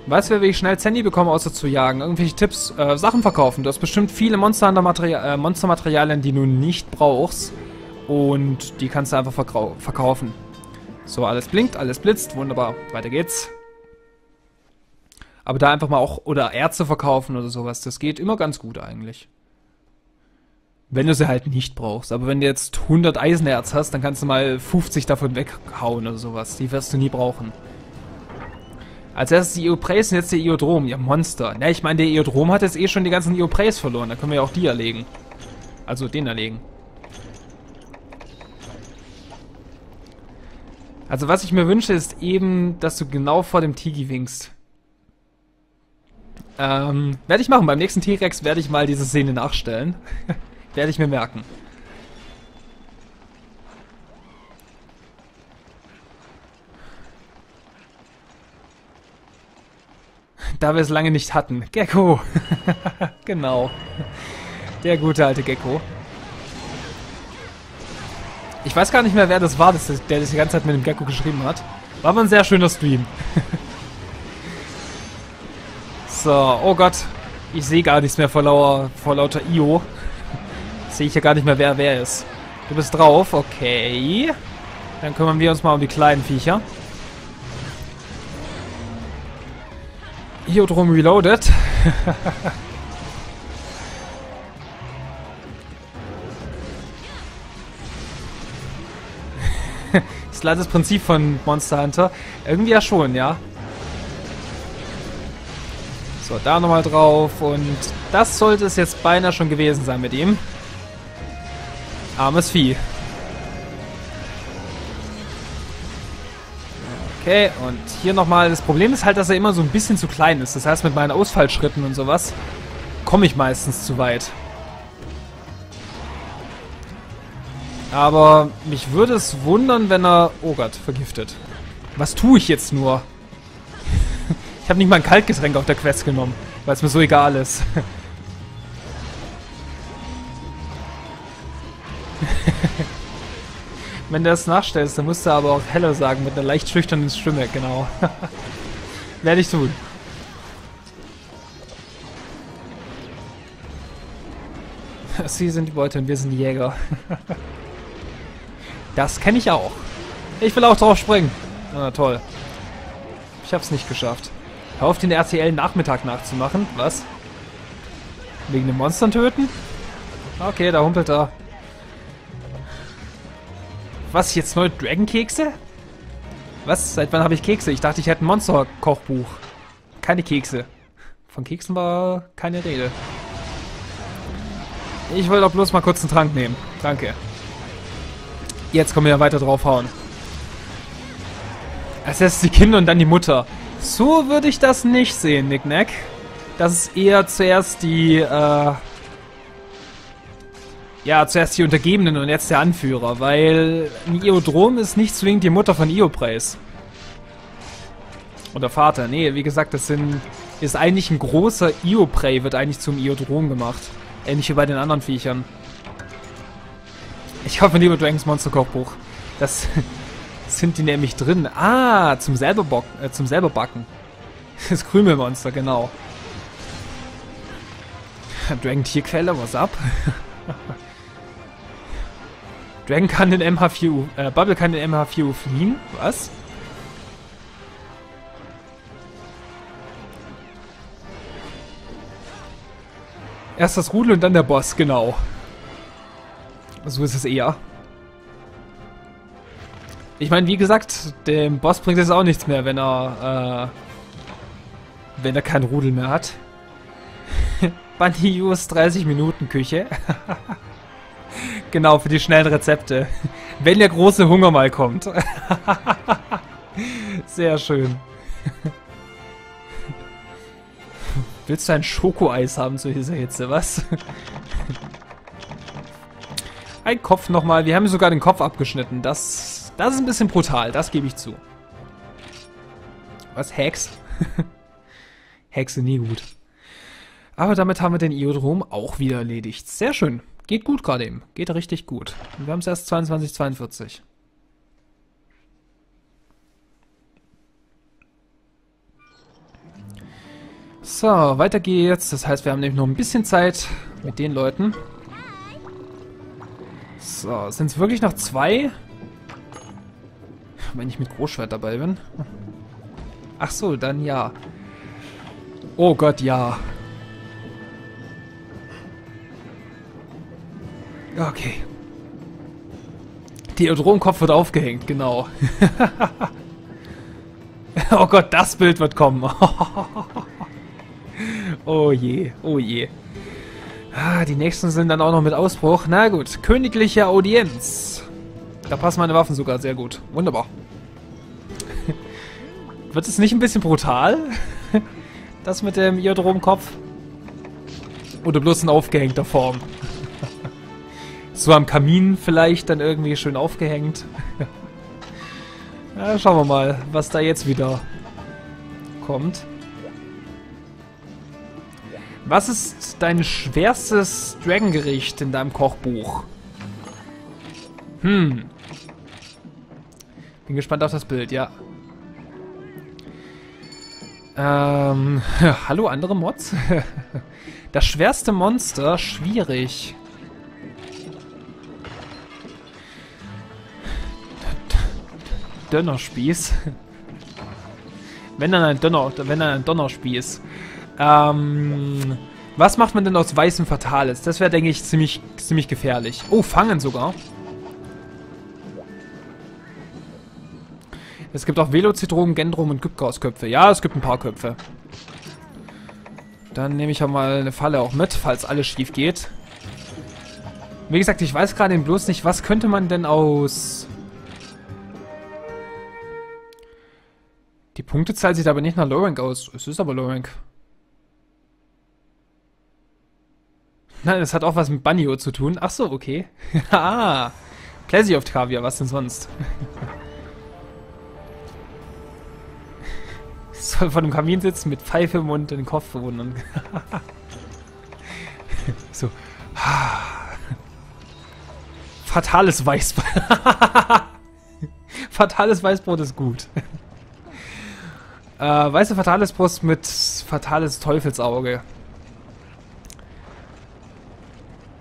Weißt du, wie ich schnell Sandy bekomme, außer zu jagen? Irgendwelche Tipps? Äh, Sachen verkaufen. Du hast bestimmt viele Monster-Materialien, äh, Monster die du nicht brauchst. Und die kannst du einfach verkaufen. So, alles blinkt, alles blitzt. Wunderbar. Weiter geht's. Aber da einfach mal auch, oder Ärzte verkaufen oder sowas. Das geht immer ganz gut eigentlich. Wenn du sie halt nicht brauchst. Aber wenn du jetzt 100 Eisenerz hast, dann kannst du mal 50 davon weghauen oder sowas. Die wirst du nie brauchen. Als erstes die Iopreis und jetzt der Iodrom. Ja, Monster. Ja, ich meine, der Iodrom hat jetzt eh schon die ganzen Iopreis verloren. Da können wir ja auch die erlegen. Also den erlegen. Also was ich mir wünsche, ist eben, dass du genau vor dem Tigi winkst. Ähm, werde ich machen. Beim nächsten T-Rex werde ich mal diese Szene nachstellen. werde ich mir merken. Da wir es lange nicht hatten. Gecko. genau. Der gute alte Gecko. Ich weiß gar nicht mehr, wer das war, der das die ganze Zeit mit dem Gecko geschrieben hat. War aber ein sehr schöner Stream. so, oh Gott. Ich sehe gar nichts mehr vor, lauer, vor lauter Io. Sehe ich ja gar nicht mehr, wer wer ist. Du bist drauf, okay. Dann kümmern wir uns mal um die kleinen Viecher. Iodrom Reloaded. ist leider das Prinzip von Monster Hunter. Irgendwie ja schon, ja. So, da nochmal drauf. Und das sollte es jetzt beinahe schon gewesen sein mit ihm. Armes Vieh. Okay, und hier nochmal. Das Problem ist halt, dass er immer so ein bisschen zu klein ist. Das heißt, mit meinen Ausfallschritten und sowas komme ich meistens zu weit. Aber mich würde es wundern, wenn er... Oh Gott, vergiftet. Was tue ich jetzt nur? ich habe nicht mal ein Kaltgetränk auf der Quest genommen, weil es mir so egal ist. Wenn du das nachstellst, dann musst du aber auch Hello sagen mit einer leicht schüchternen Stimme, genau. Werde ich tun. Sie sind die Beute und wir sind die Jäger. das kenne ich auch. Ich will auch drauf springen. Na toll. Ich habe es nicht geschafft. Hör auf, den RTL-Nachmittag nachzumachen. Was? Wegen dem Monstern töten? Okay, da humpelt er. Was, jetzt neue Dragon-Kekse? Was? Seit wann habe ich Kekse? Ich dachte, ich hätte ein Monster-Kochbuch. Keine Kekse. Von Keksen war keine Rede. Ich wollte doch bloß mal kurz einen Trank nehmen. Danke. Jetzt können wir ja weiter draufhauen. Als erstes die Kinder und dann die Mutter. So würde ich das nicht sehen, Nick Nack. Das ist eher zuerst die, äh... Ja, zuerst die Untergebenen und jetzt der Anführer, weil ein Iodrom ist nicht zwingend die Mutter von Iopreis. Oder Vater. Nee, wie gesagt, das sind... Ist eigentlich ein großer Ioprey, wird eigentlich zum Iodrom gemacht. Ähnlich wie bei den anderen Viechern. Ich hoffe, lieber Dragons Monster Kochbuch. Das sind die nämlich drin. Ah, zum selber, Bock, äh, zum selber backen. Das Krümelmonster, genau. Dragon Tierquelle, was ab? Dragon kann den MH4, äh, Bubble kann den MH4 fliehen. Was? Erst das Rudel und dann der Boss, genau. So ist es eher. Ich meine, wie gesagt, dem Boss bringt es auch nichts mehr, wenn er, äh, wenn er kein Rudel mehr hat. Banius 30 Minuten Küche. genau, für die schnellen Rezepte. Wenn der große Hunger mal kommt. Sehr schön. Willst du ein Schokoeis haben zu dieser Hitze, was? ein Kopf nochmal. Wir haben sogar den Kopf abgeschnitten. Das, das ist ein bisschen brutal, das gebe ich zu. Was? Hex? Hexe nie gut. Aber damit haben wir den Iodrom auch wieder erledigt. Sehr schön. Geht gut gerade eben. Geht richtig gut. Und wir haben es erst 22,42. So, weiter geht's. Das heißt, wir haben nämlich noch ein bisschen Zeit mit den Leuten. So, sind es wirklich noch zwei? Wenn ich mit Großschwert dabei bin. Ach so, dann ja. Oh Gott, ja. Okay. Deodromkopf wird aufgehängt, genau. oh Gott, das Bild wird kommen. Oh je, oh je. Ah, die nächsten sind dann auch noch mit Ausbruch. Na gut, königliche Audienz. Da passen meine Waffen sogar sehr gut. Wunderbar. Wird es nicht ein bisschen brutal? das mit dem Iodromkopf? Oder bloß in aufgehängter Form? So am Kamin vielleicht dann irgendwie schön aufgehängt. ja, schauen wir mal, was da jetzt wieder kommt. Was ist dein schwerstes Dragon-Gericht in deinem Kochbuch? Hm. Bin gespannt auf das Bild, ja. Ähm, hallo andere Mods? das schwerste Monster, schwierig. Dönnerspieß. Wenn dann ein Dönner, wenn dann ein Donnerspieß. Ähm, was macht man denn aus weißem Fatales? Das wäre, denke ich, ziemlich, ziemlich gefährlich. Oh, fangen sogar. Es gibt auch Velocitronen, Gendrum und Gypgaus-Köpfe. Ja, es gibt ein paar Köpfe. Dann nehme ich auch mal eine Falle auch mit, falls alles schief geht. Wie gesagt, ich weiß gerade bloß nicht, was könnte man denn aus... Punktezahl sieht aber nicht nach Low Rank aus. Es ist aber Low Rank. Nein, das hat auch was mit Banjo zu tun. Ach so, okay. ah, Pleasure of Kaviar, was denn sonst? Soll vor dem Kamin sitzen mit Pfeife im Mund und den Kopf verwundern. so. Fatales Weißbrot. fatales Weißbrot ist gut. Äh, weiße fatales Brust mit fatales Teufelsauge.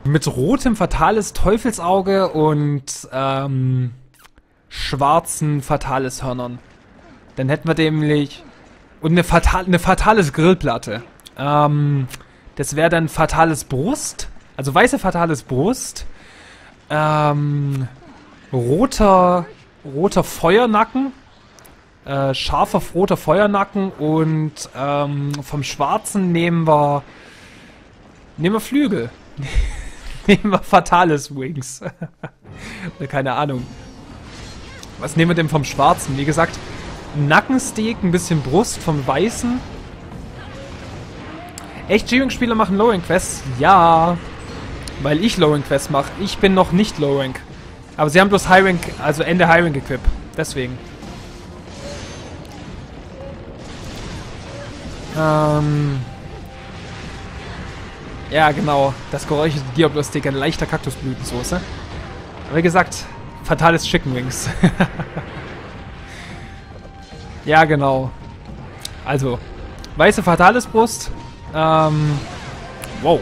Mit rotem fatales Teufelsauge und ähm, schwarzen fatales Hörnern. Dann hätten wir nämlich... Und eine, fatal, eine fatales Grillplatte. Ähm, das wäre dann fatales Brust. Also weiße fatales Brust. Ähm, roter, roter Feuernacken. Äh, scharfer roter Feuernacken. Und ähm, vom schwarzen nehmen wir... Nehmen wir Flügel. nehmen wir fatales Wings. Keine Ahnung. Was nehmen wir denn vom Schwarzen? Wie gesagt, Nackensteak, ein bisschen Brust vom Weißen. Echt, G-Rank-Spieler machen Low-Rank-Quests? Ja. Weil ich Low-Rank-Quests mache. Ich bin noch nicht Low-Rank. Aber sie haben bloß High-Rank, also Ende High-Rank-Equip. Deswegen. Ähm... Ja, genau. Das geräucherte Diablo-Steak, ein leichter Kaktusblütensoße. Aber wie gesagt, fatales Chicken Wings. ja, genau. Also, weiße fatales Brust. Ähm, wow.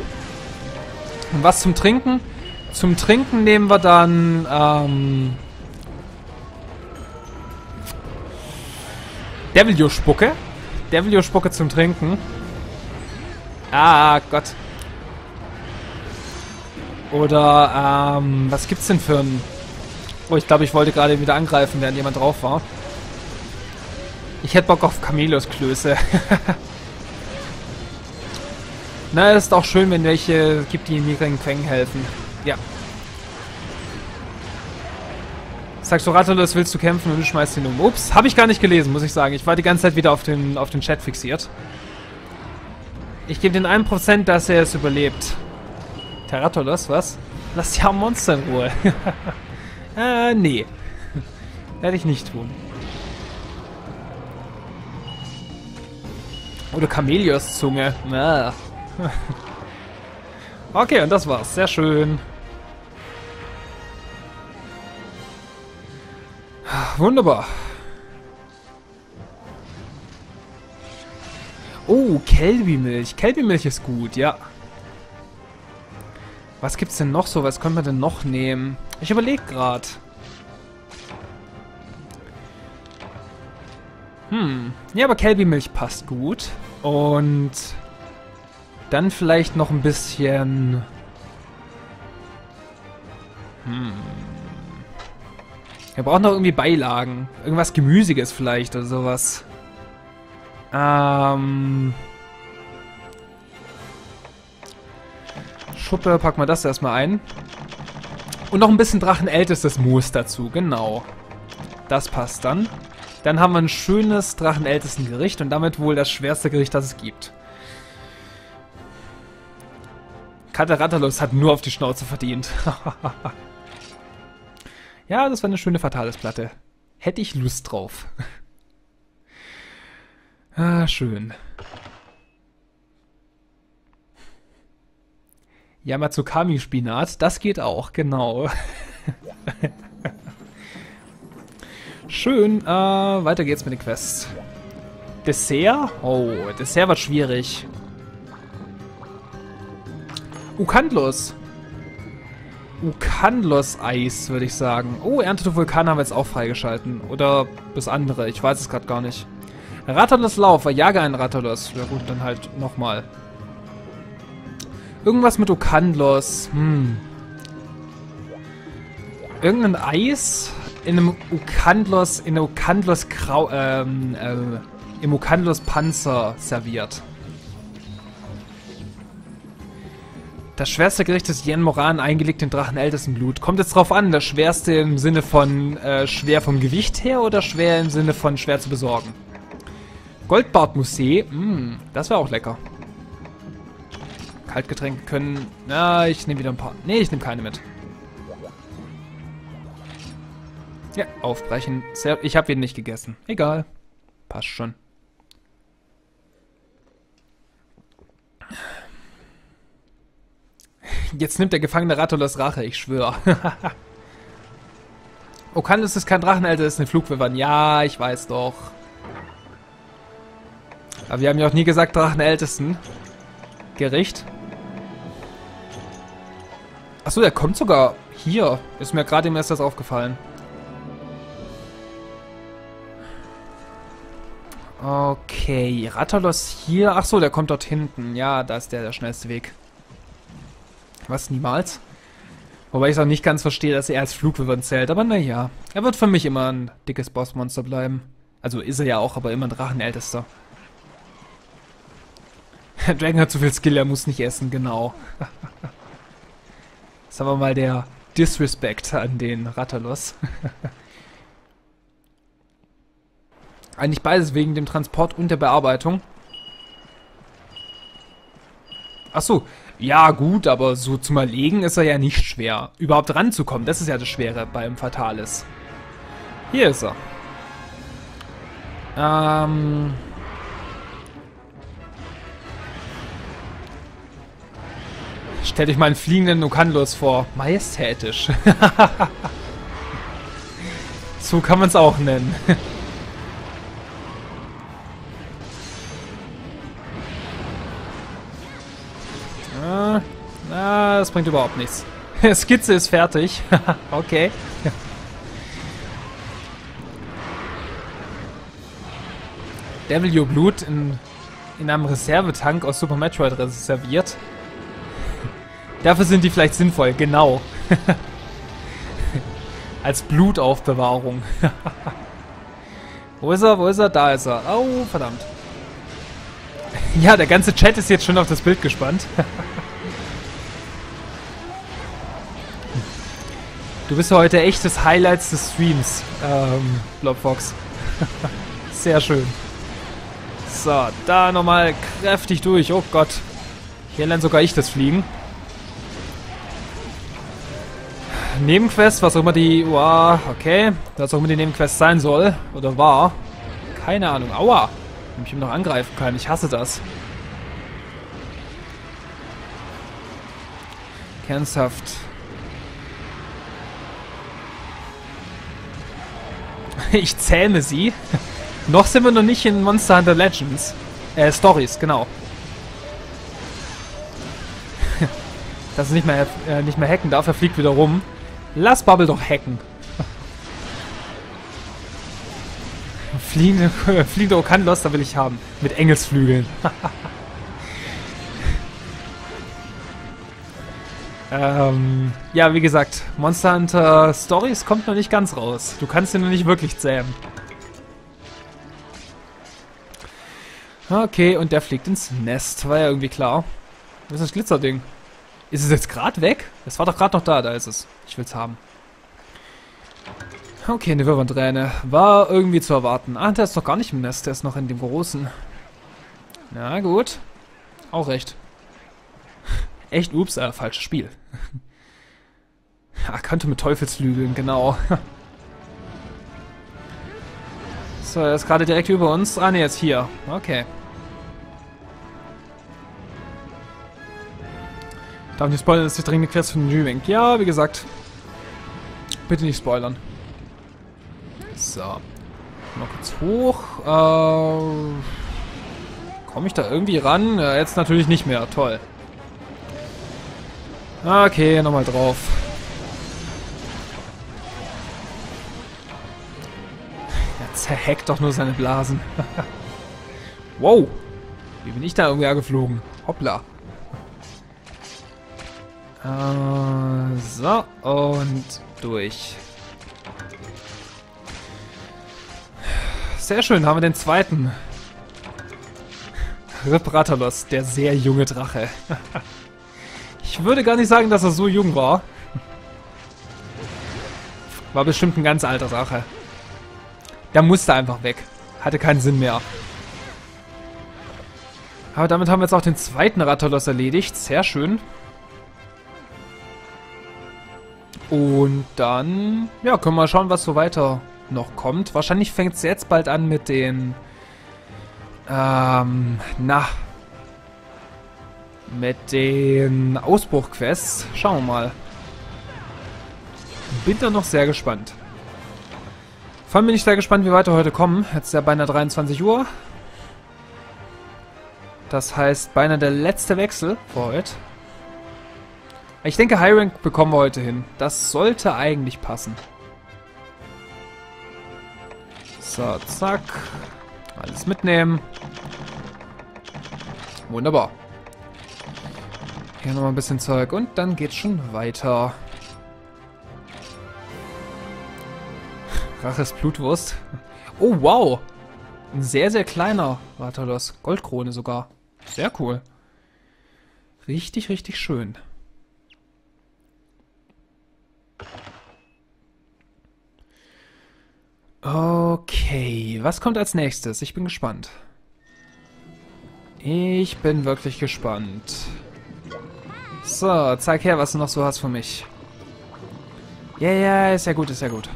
Und was zum Trinken? Zum Trinken nehmen wir dann, ähm, Devilio-Spucke. Devilio-Spucke zum Trinken. Ah, Gott. Oder, ähm, was gibt's denn für ein... Oh, ich glaube, ich wollte gerade wieder angreifen, während jemand drauf war. Ich hätte Bock auf Camelos Klöße. Na, es ist auch schön, wenn welche gibt, die in niedrigen Quängen helfen. Ja. Sagst du, Rathalos, willst du kämpfen und du schmeißt ihn um. Ups, habe ich gar nicht gelesen, muss ich sagen. Ich war die ganze Zeit wieder auf den, auf den Chat fixiert. Ich gebe den 1%, dass er es überlebt. Terratolos, was? Lass ja Monster in Ruhe. äh, nee. Werde ich nicht tun. Oder Chameleos Zunge. Ah. okay, und das war's. Sehr schön. Wunderbar. Oh. Kelby-Milch ist gut, ja. Was gibt's denn noch so? Was können wir denn noch nehmen? Ich überlege gerade. Hm. Ja, aber Kelby-Milch passt gut. Und dann vielleicht noch ein bisschen... Hm. Wir brauchen noch irgendwie Beilagen. Irgendwas Gemüsiges vielleicht oder sowas. Ähm... Schuppe, packen wir das erstmal ein. Und noch ein bisschen Drachenältestes Moos dazu, genau. Das passt dann. Dann haben wir ein schönes Drachenältesten Gericht und damit wohl das schwerste Gericht, das es gibt. Kateratalos hat nur auf die Schnauze verdient. ja, das war eine schöne Fatales-Platte. Hätte ich Lust drauf. ah, schön. Yamatsukami-Spinat, das geht auch, genau. Schön, äh, weiter geht's mit den Quests. Dessert? Oh, Dessert wird schwierig. Ukandlos. Ukandlos-Eis, würde ich sagen. Oh, Erntete Vulkan haben wir jetzt auch freigeschalten. Oder das andere, ich weiß es gerade gar nicht. Rathalos Lauf, jage einen Rathalos. Ja gut, dann halt nochmal. Irgendwas mit Okandlos. Hm. Irgendein Eis in einem Okandlos, in einem Okandlos Grau, ähm, äh, im Okandlos Panzer serviert. Das schwerste Gericht ist Yen Moran eingelegt in ältesten Blut. Kommt jetzt drauf an, das schwerste im Sinne von äh, schwer vom Gewicht her oder schwer im Sinne von schwer zu besorgen? Goldbart-Musee, mm, das wäre auch lecker. Kaltgetränke können... Na, ich nehme wieder ein paar... Nee, ich nehme keine mit. Ja, aufbrechen. Ich habe ihn nicht gegessen. Egal. Passt schon. Jetzt nimmt der gefangene Rattolas Rache, ich schwöre. Okanus ist kein Drachenelter, ist eine Flugwirbern. Ja, ich weiß doch. Aber wir haben ja auch nie gesagt Drachenältesten. Gericht. Achso, der kommt sogar hier. Ist mir gerade im erst das aufgefallen. Okay, Rattalos hier. Achso, der kommt dort hinten. Ja, da ist der der schnellste Weg. Was, niemals? Wobei ich es auch nicht ganz verstehe, dass er als Flugwürmer zählt. Aber naja, er wird für mich immer ein dickes Bossmonster bleiben. Also ist er ja auch, aber immer ein Drachenältester. Dragon hat zu viel Skill, er muss nicht essen, genau. Sagen wir mal der Disrespect an den Rattalos. Eigentlich beides wegen dem Transport und der Bearbeitung. Achso, ja, gut, aber so zum Erlegen ist er ja nicht schwer. Überhaupt ranzukommen, das ist ja das Schwere beim Fatalis. Hier ist er. Ähm... Stellt euch mal einen fliegenden Nukanlos vor. Majestätisch. so kann man es auch nennen. Ah, das bringt überhaupt nichts. Skizze ist fertig. okay. Devil Your Blut in, in einem Reservetank aus Super Metroid reserviert. Dafür sind die vielleicht sinnvoll, genau. Als Blutaufbewahrung. Wo ist er? Wo ist er? Da ist er. Oh, verdammt. Ja, der ganze Chat ist jetzt schon auf das Bild gespannt. Du bist heute echt das Highlights des Streams, ähm, Blobfox. Sehr schön. So, da nochmal kräftig durch. Oh Gott. Hier lerne sogar ich das Fliegen. Nebenquest, was auch immer die... Wow, okay. Was auch immer die Nebenquest sein soll. Oder war. Keine Ahnung. Aua. Wenn ich ihm noch angreifen kann. Ich hasse das. Kernhaft. ich zähme sie. noch sind wir noch nicht in Monster Hunter Legends. Äh, Stories, genau. Dass er nicht mehr, äh, nicht mehr hacken darf, er fliegt wieder rum. Lass Bubble doch hacken. Fliegende, fliegende Okanlos, da will ich haben. Mit Engelsflügeln. Ähm, ja, wie gesagt, Monster Hunter Stories kommt noch nicht ganz raus. Du kannst ihn noch nicht wirklich zähmen. Okay, und der fliegt ins Nest. War ja irgendwie klar. Wo ist das Glitzerding? Ist es jetzt gerade weg? Es war doch gerade noch da, da ist es. Ich will's haben. Okay, eine Wirbelträne. War irgendwie zu erwarten. Ah, der ist doch gar nicht im Nest, der ist noch in dem großen. Na gut. Auch recht. Echt, ups, äh, falsches Spiel. Erkannte mit Teufelslügeln, genau. so, er ist gerade direkt über uns. Ah, ne, jetzt hier. Okay. Darf nicht spoilern, das ist die dringende Quest von Dreaming. Ja, wie gesagt. Bitte nicht spoilern. So. Mal kurz hoch. Äh, Komme ich da irgendwie ran? Ja, jetzt natürlich nicht mehr. Toll. Okay, nochmal drauf. Er zerhackt doch nur seine Blasen. wow. Wie bin ich da irgendwie geflogen? Hoppla. Äh, so, und durch. Sehr schön, haben wir den zweiten. Rip Rattalos, der sehr junge Drache. Ich würde gar nicht sagen, dass er so jung war. War bestimmt ein ganz alter Sache. Der musste einfach weg. Hatte keinen Sinn mehr. Aber damit haben wir jetzt auch den zweiten Rathalos erledigt. Sehr schön. Und dann, ja, können wir schauen, was so weiter noch kommt. Wahrscheinlich fängt es jetzt bald an mit den, ähm, na, mit den Ausbruchquests. Schauen wir mal. Bin da noch sehr gespannt. Vor allem bin ich sehr gespannt, wie weit wir heute kommen. Jetzt ist ja beinahe 23 Uhr. Das heißt, beinahe der letzte Wechsel für heute. Ich denke, High Rank bekommen wir heute hin. Das sollte eigentlich passen. So, zack. Alles mitnehmen. Wunderbar. Hier nochmal ein bisschen Zeug und dann geht's schon weiter. Raches Blutwurst. Oh, wow. Ein sehr, sehr kleiner Ratalos. Goldkrone sogar. Sehr cool. Richtig, richtig schön. Okay, was kommt als nächstes? Ich bin gespannt. Ich bin wirklich gespannt. So, zeig her, was du noch so hast für mich. Ja, ja, ist ja gut, ist ja gut.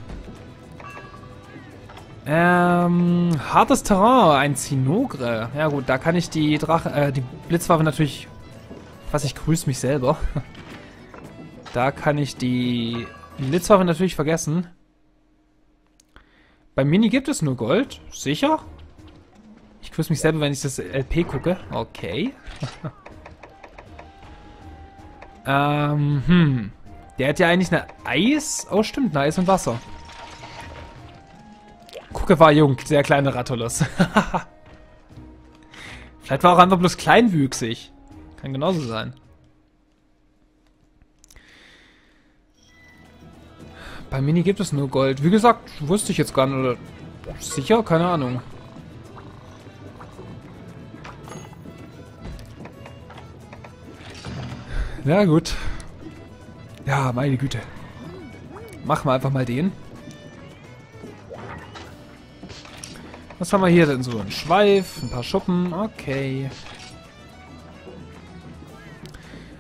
Ähm, hartes Terrain, ein Zinogre. Ja gut, da kann ich die Drache, äh, die Blitzwaffe natürlich... Was, ich grüße mich selber. da kann ich die Blitzwaffe natürlich vergessen. Beim Mini gibt es nur Gold. Sicher? Ich grüße mich selber, wenn ich das LP gucke. Okay. ähm, hm. Der hat ja eigentlich eine Eis... Oh, stimmt, eine Eis und Wasser. Gucke war jung, sehr kleine Rattolos. Vielleicht war er auch einfach bloß kleinwüchsig. Kann genauso sein. Bei Mini gibt es nur Gold. Wie gesagt, wusste ich jetzt gar nicht. Sicher? Keine Ahnung. Ja, gut. Ja, meine Güte. Machen wir einfach mal den. Was haben wir hier denn so? Ein Schweif, ein paar Schuppen. Okay.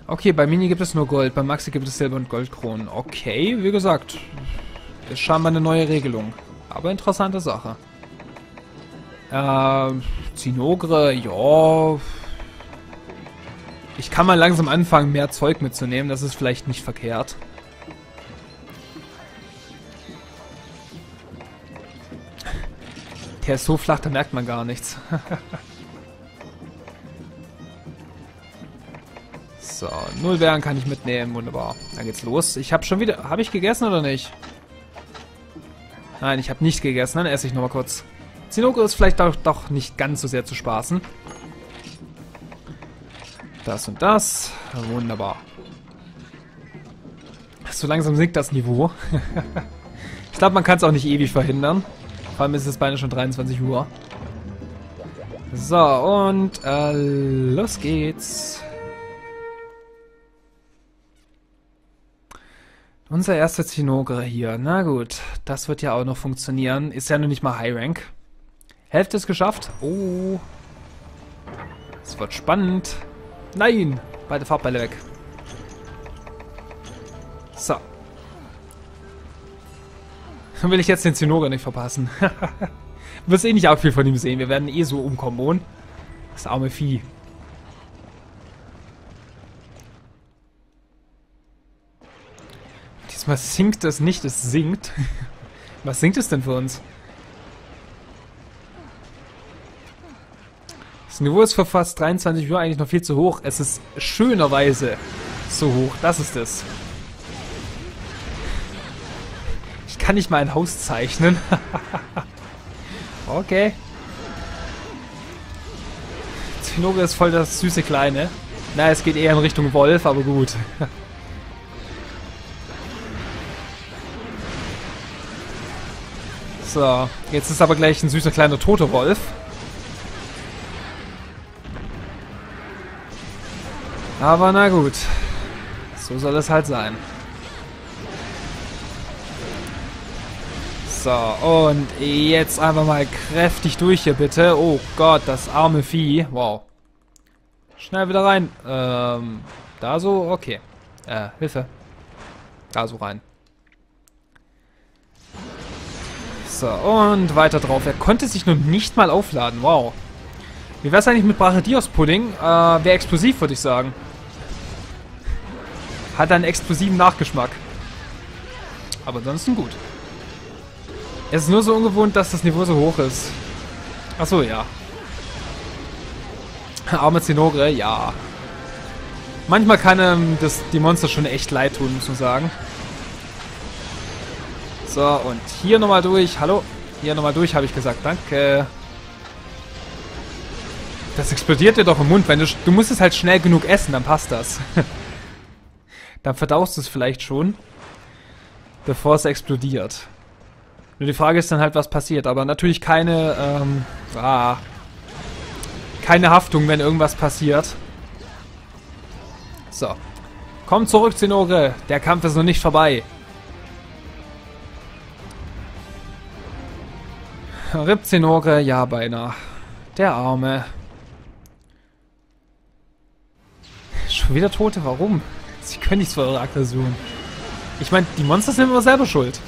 Okay, bei Mini gibt es nur Gold, bei Maxi gibt es Silber- und Goldkronen. Okay, wie gesagt, ist scheinbar eine neue Regelung. Aber interessante Sache. Ähm, Zinogre, ja. Ich kann mal langsam anfangen, mehr Zeug mitzunehmen. Das ist vielleicht nicht verkehrt. Der ist so flach, da merkt man gar nichts. so, null Bären kann ich mitnehmen. Wunderbar. Dann geht's los. Ich habe schon wieder... Habe ich gegessen oder nicht? Nein, ich habe nicht gegessen. Dann esse ich nochmal kurz. Zinoko ist vielleicht doch, doch nicht ganz so sehr zu spaßen. Das und das. Wunderbar. So langsam sinkt das Niveau. ich glaube, man kann es auch nicht ewig verhindern. Vor allem ist es beinahe schon 23 Uhr. So, und äh, los geht's. Unser erster Zinogre hier. Na gut, das wird ja auch noch funktionieren. Ist ja noch nicht mal High Rank. Hälfte ist geschafft. Oh. Es wird spannend. Nein! Beide Farbbälle weg. So. Will ich jetzt den Zinnoger nicht verpassen. du wirst eh nicht auch viel von ihm sehen. Wir werden eh so umkommen. Das arme Vieh. Diesmal singt es nicht, es singt. Was singt es denn für uns? Das Niveau ist für fast 23 Uhr eigentlich noch viel zu hoch. Es ist schönerweise so hoch. Das ist es. kann nicht mal ein Haus zeichnen. okay. Zinnoge ist voll das süße Kleine. Na, es geht eher in Richtung Wolf, aber gut. so, jetzt ist aber gleich ein süßer kleiner toter Wolf. Aber na gut. So soll es halt sein. So, und jetzt einfach mal kräftig durch hier, bitte. Oh Gott, das arme Vieh. Wow. Schnell wieder rein. Ähm, da so? Okay. Äh, Hilfe. Da so rein. So, und weiter drauf. Er konnte sich noch nicht mal aufladen. Wow. Wie wär's eigentlich mit Brachadios-Pudding? Äh, wäre explosiv, würde ich sagen. Hat einen explosiven Nachgeschmack. Aber ansonsten gut. Es ist nur so ungewohnt, dass das Niveau so hoch ist. Achso, ja. Arme Zinogre, ja. Manchmal kann ähm, das, die Monster schon echt leid tun, muss man sagen. So, und hier nochmal durch. Hallo? Hier nochmal durch, habe ich gesagt. Danke. Das explodiert dir doch im Mund. Wenn du, du musst es halt schnell genug essen, dann passt das. dann verdaust du es vielleicht schon, bevor es explodiert. Nur die Frage ist dann halt, was passiert. Aber natürlich keine, ähm, ah, keine Haftung, wenn irgendwas passiert. So. Komm zurück, Zinore. Der Kampf ist noch nicht vorbei. Rip Zinore, ja beinahe. Der Arme. Schon wieder Tote, warum? Sie können nichts für eure Aggression. Ich meine, die Monster sind immer selber schuld.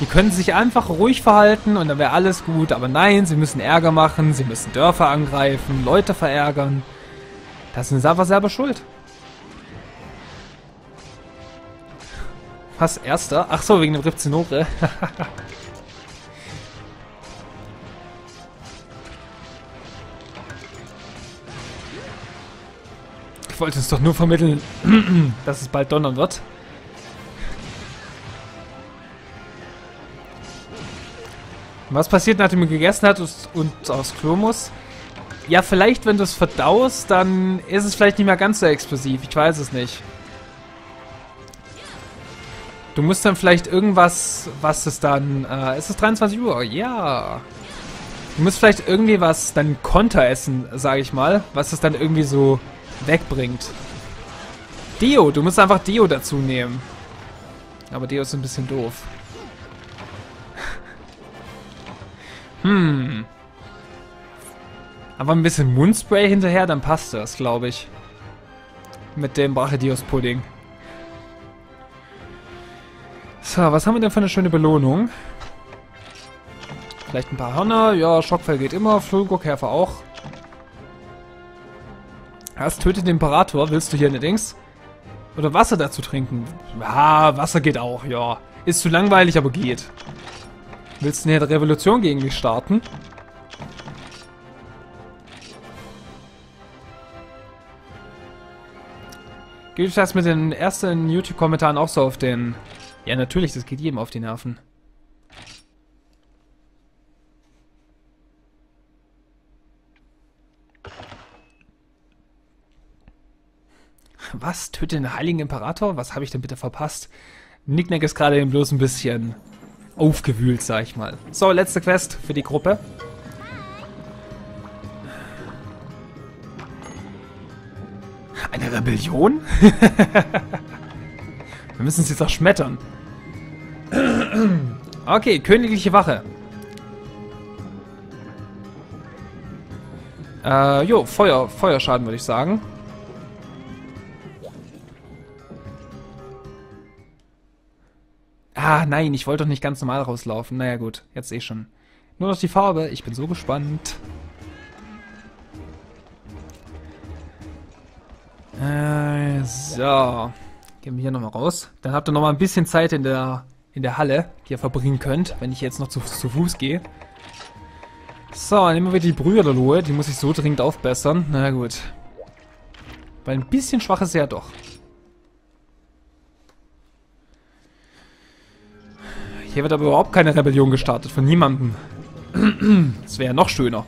Die können sich einfach ruhig verhalten und dann wäre alles gut. Aber nein, sie müssen Ärger machen, sie müssen Dörfer angreifen, Leute verärgern. Das sind sie einfach selber schuld. Was? Erster? Ach so, wegen dem Ripzinore. wollte es doch nur vermitteln, dass es bald donnern wird. Was passiert, nachdem du gegessen hast und aufs Klo muss? Ja, vielleicht, wenn du es verdaust, dann ist es vielleicht nicht mehr ganz so explosiv. Ich weiß es nicht. Du musst dann vielleicht irgendwas, was es dann... Äh, ist es 23 Uhr? Ja. Du musst vielleicht irgendwie was dann Konter essen, sage ich mal. Was es dann irgendwie so wegbringt. Dio, du musst einfach Dio dazu nehmen. Aber Dio ist ein bisschen doof. hm. Aber ein bisschen Mundspray hinterher, dann passt das, glaube ich. Mit dem Brachedios-Pudding. So, was haben wir denn für eine schöne Belohnung? Vielleicht ein paar Hörner. Ja, Schockfell geht immer. Flugurkäfer auch. Was tötet den Imperator? Willst du hier allerdings? Oder Wasser dazu trinken? Ja, Wasser geht auch, ja. Ist zu langweilig, aber geht. Willst du eine Revolution gegen mich starten? Geht das mit den ersten YouTube-Kommentaren auch so auf den... Ja, natürlich, das geht jedem auf die Nerven. Was? Töte den heiligen Imperator? Was habe ich denn bitte verpasst? Nicknack ist gerade bloß ein bisschen aufgewühlt, sag ich mal. So, letzte Quest für die Gruppe. Eine Rebellion? Wir müssen sie zerschmettern. Okay, königliche Wache. Äh, jo, Feuer, Feuerschaden würde ich sagen. Ah, nein, ich wollte doch nicht ganz normal rauslaufen. Naja gut, jetzt eh schon. Nur noch die Farbe. Ich bin so gespannt. Äh, so. Gehen wir hier nochmal raus. Dann habt ihr nochmal ein bisschen Zeit in der, in der Halle, die ihr verbringen könnt, wenn ich jetzt noch zu, zu Fuß gehe. So, nehmen wir die Brüderlohe. Die muss ich so dringend aufbessern. Na gut. Weil ein bisschen schwach ist sie ja doch. Hier wird aber überhaupt keine Rebellion gestartet, von niemandem. Das wäre ja noch schöner.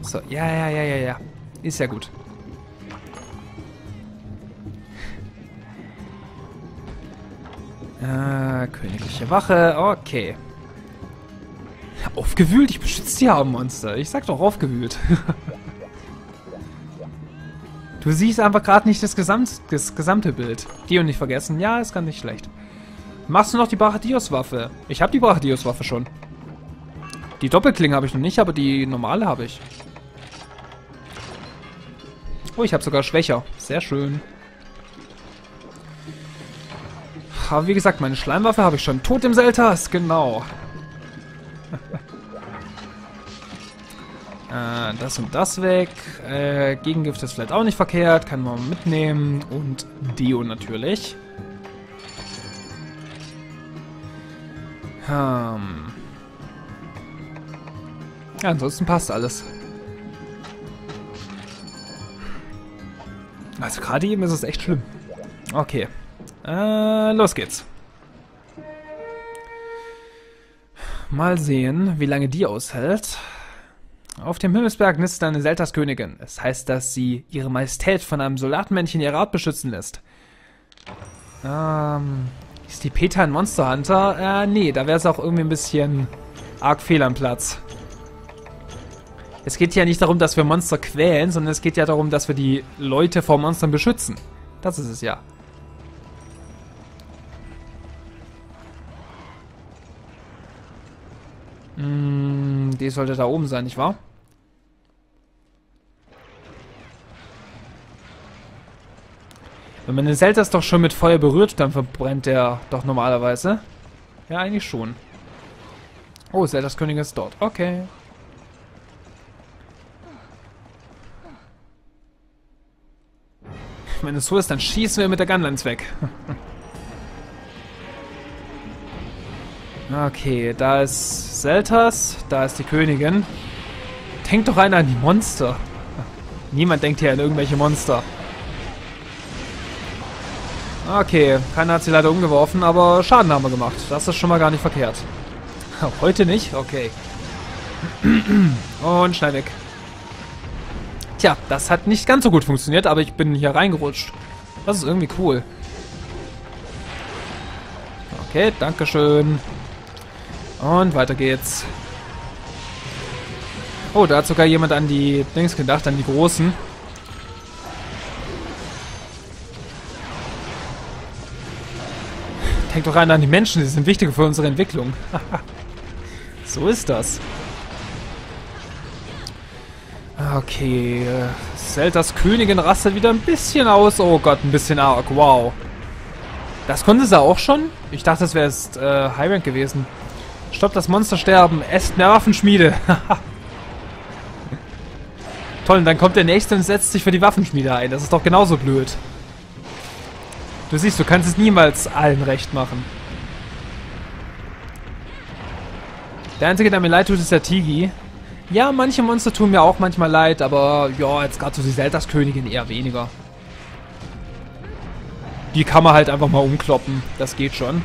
So, ja, ja, ja, ja, ja. Ist ja gut. Äh, königliche Wache, okay. Aufgewühlt? Ich beschütze die Monster. Ich sag doch aufgewühlt. Du siehst einfach gerade nicht das, Gesamt, das gesamte Bild. Dio nicht vergessen. Ja, ist gar nicht schlecht. Machst du noch die Baradios-Waffe? Ich habe die Baradios-Waffe schon. Die Doppelklinge habe ich noch nicht, aber die normale habe ich. Oh, ich habe sogar schwächer. Sehr schön. Aber wie gesagt, meine Schleimwaffe habe ich schon. Tot im Seltas, genau. Äh, das und das weg. Äh, Gegengift ist vielleicht auch nicht verkehrt. Kann man mitnehmen. Und Dio natürlich. Hm. Ja, ansonsten passt alles. Also gerade eben ist es echt schlimm. Okay. Äh, los geht's. Mal sehen, wie lange die aushält. Auf dem Himmelsberg nistet eine Seltas-Königin. Es heißt, dass sie ihre Majestät von einem Soldatenmännchen ihrer Art beschützen lässt. Ähm, ist die Peter ein Monster Hunter? Äh, nee, da wäre es auch irgendwie ein bisschen arg fehl am Platz. Es geht ja nicht darum, dass wir Monster quälen, sondern es geht ja darum, dass wir die Leute vor Monstern beschützen. Das ist es ja. Mm, die sollte da oben sein, nicht wahr? Wenn man den Seltas doch schon mit Feuer berührt, dann verbrennt der doch normalerweise. Ja, eigentlich schon. Oh, Zeldas König ist dort. Okay. Wenn es so ist, dann schießen wir mit der Gunlines weg. okay, da ist Seltas, da ist die Königin. Denkt doch einer an die Monster. Niemand denkt hier an irgendwelche Monster. Okay, keiner hat sie leider umgeworfen, aber Schaden haben wir gemacht. Das ist schon mal gar nicht verkehrt. Heute nicht? Okay. Und schnell weg. Tja, das hat nicht ganz so gut funktioniert, aber ich bin hier reingerutscht. Das ist irgendwie cool. Okay, dankeschön. Und weiter geht's. Oh, da hat sogar jemand an die Dings gedacht, an die Großen. Denkt doch rein an die Menschen, die sind wichtiger für unsere Entwicklung. so ist das. Okay, Zeldas Königin rastet wieder ein bisschen aus. Oh Gott, ein bisschen arg. Wow. Das konnte sie auch schon? Ich dachte, das wäre jetzt äh, Highrank gewesen. Stopp das Monstersterben. Esst mehr Waffenschmiede. Toll, und dann kommt der Nächste und setzt sich für die Waffenschmiede ein. Das ist doch genauso blöd. Du siehst, du kannst es niemals allen recht machen. Der Einzige, der mir leid tut, ist der Tigi. Ja, manche Monster tun mir auch manchmal leid, aber ja, jetzt gerade so die Zeldas-Königin eher weniger. Die kann man halt einfach mal umkloppen. Das geht schon.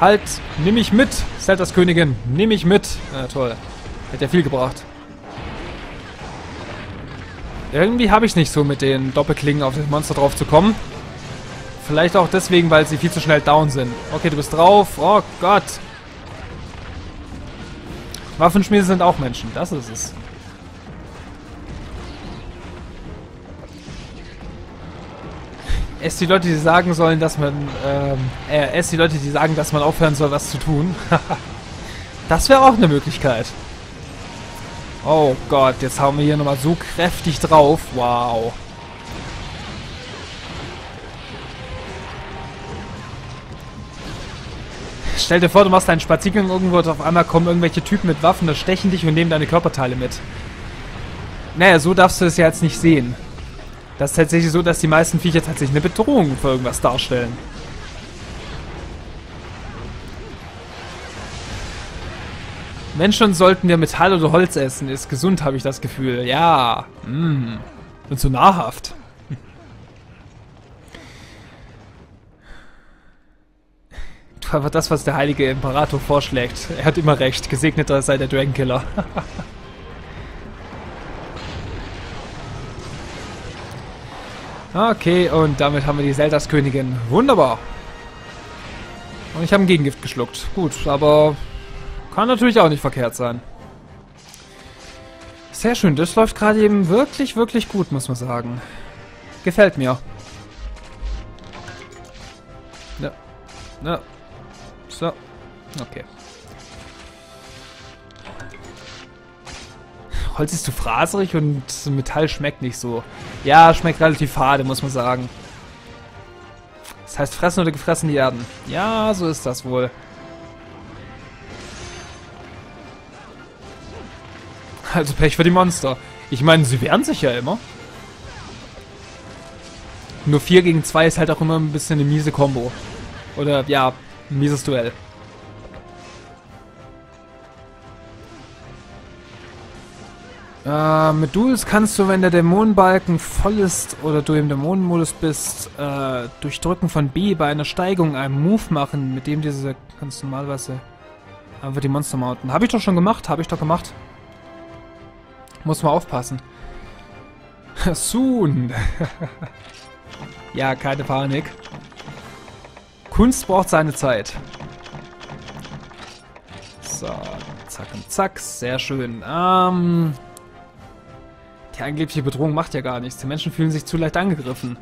Halt, nimm mich mit, Zeldas-Königin. Nimm mich mit. Ja, toll. Hätte ja viel gebracht. Irgendwie habe ich nicht so mit den Doppelklingen auf das Monster drauf zu kommen. Vielleicht auch deswegen, weil sie viel zu schnell down sind. Okay, du bist drauf. Oh Gott. Waffenschmiede sind auch Menschen. Das ist es. Es die Leute, die sagen sollen, dass man, ähm, äh, es die Leute, die sagen, dass man aufhören soll, was zu tun. das wäre auch eine Möglichkeit. Oh Gott, jetzt hauen wir hier nochmal so kräftig drauf. Wow. Stell dir vor, du machst einen Spaziergang irgendwo und auf einmal kommen irgendwelche Typen mit Waffen, das stechen dich und nehmen deine Körperteile mit. Naja, so darfst du es ja jetzt nicht sehen. Das ist tatsächlich so, dass die meisten Viecher tatsächlich eine Bedrohung für irgendwas darstellen. Menschen sollten wir Metall oder Holz essen. Ist gesund, habe ich das Gefühl. Ja. Mm. Und so nahrhaft. Einfach das, was der heilige Imperator vorschlägt. Er hat immer recht. Gesegneter sei der Dragonkiller. okay, und damit haben wir die Zeldas-Königin. Wunderbar. Und ich habe ein Gegengift geschluckt. Gut, aber kann natürlich auch nicht verkehrt sein. Sehr schön, das läuft gerade eben wirklich, wirklich gut, muss man sagen. Gefällt mir. Ja. Ja. So. Okay. Holz ist zu fraserig und Metall schmeckt nicht so. Ja, schmeckt relativ fade, muss man sagen. Das heißt fressen oder gefressen werden. Ja, so ist das wohl. Also Pech für die Monster. Ich meine, sie wehren sich ja immer. Nur 4 gegen 2 ist halt auch immer ein bisschen eine miese Combo. Oder, ja, mieses Duell. Äh, mit Duels kannst du, wenn der Dämonenbalken voll ist oder du im Dämonenmodus bist, äh, durch Drücken von B bei einer Steigung einen Move machen, mit dem diese kannst du normalerweise einfach die Monster mounten. Habe ich doch schon gemacht, habe ich doch gemacht. Muss mal aufpassen. Soon. ja, keine Panik. Kunst braucht seine Zeit. So, zack und zack, sehr schön. Ähm, die angebliche Bedrohung macht ja gar nichts. Die Menschen fühlen sich zu leicht angegriffen.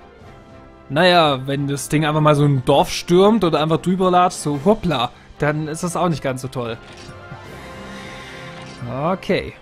Naja, wenn das Ding einfach mal so ein Dorf stürmt oder einfach drüber latscht, so hoppla, dann ist das auch nicht ganz so toll. Okay.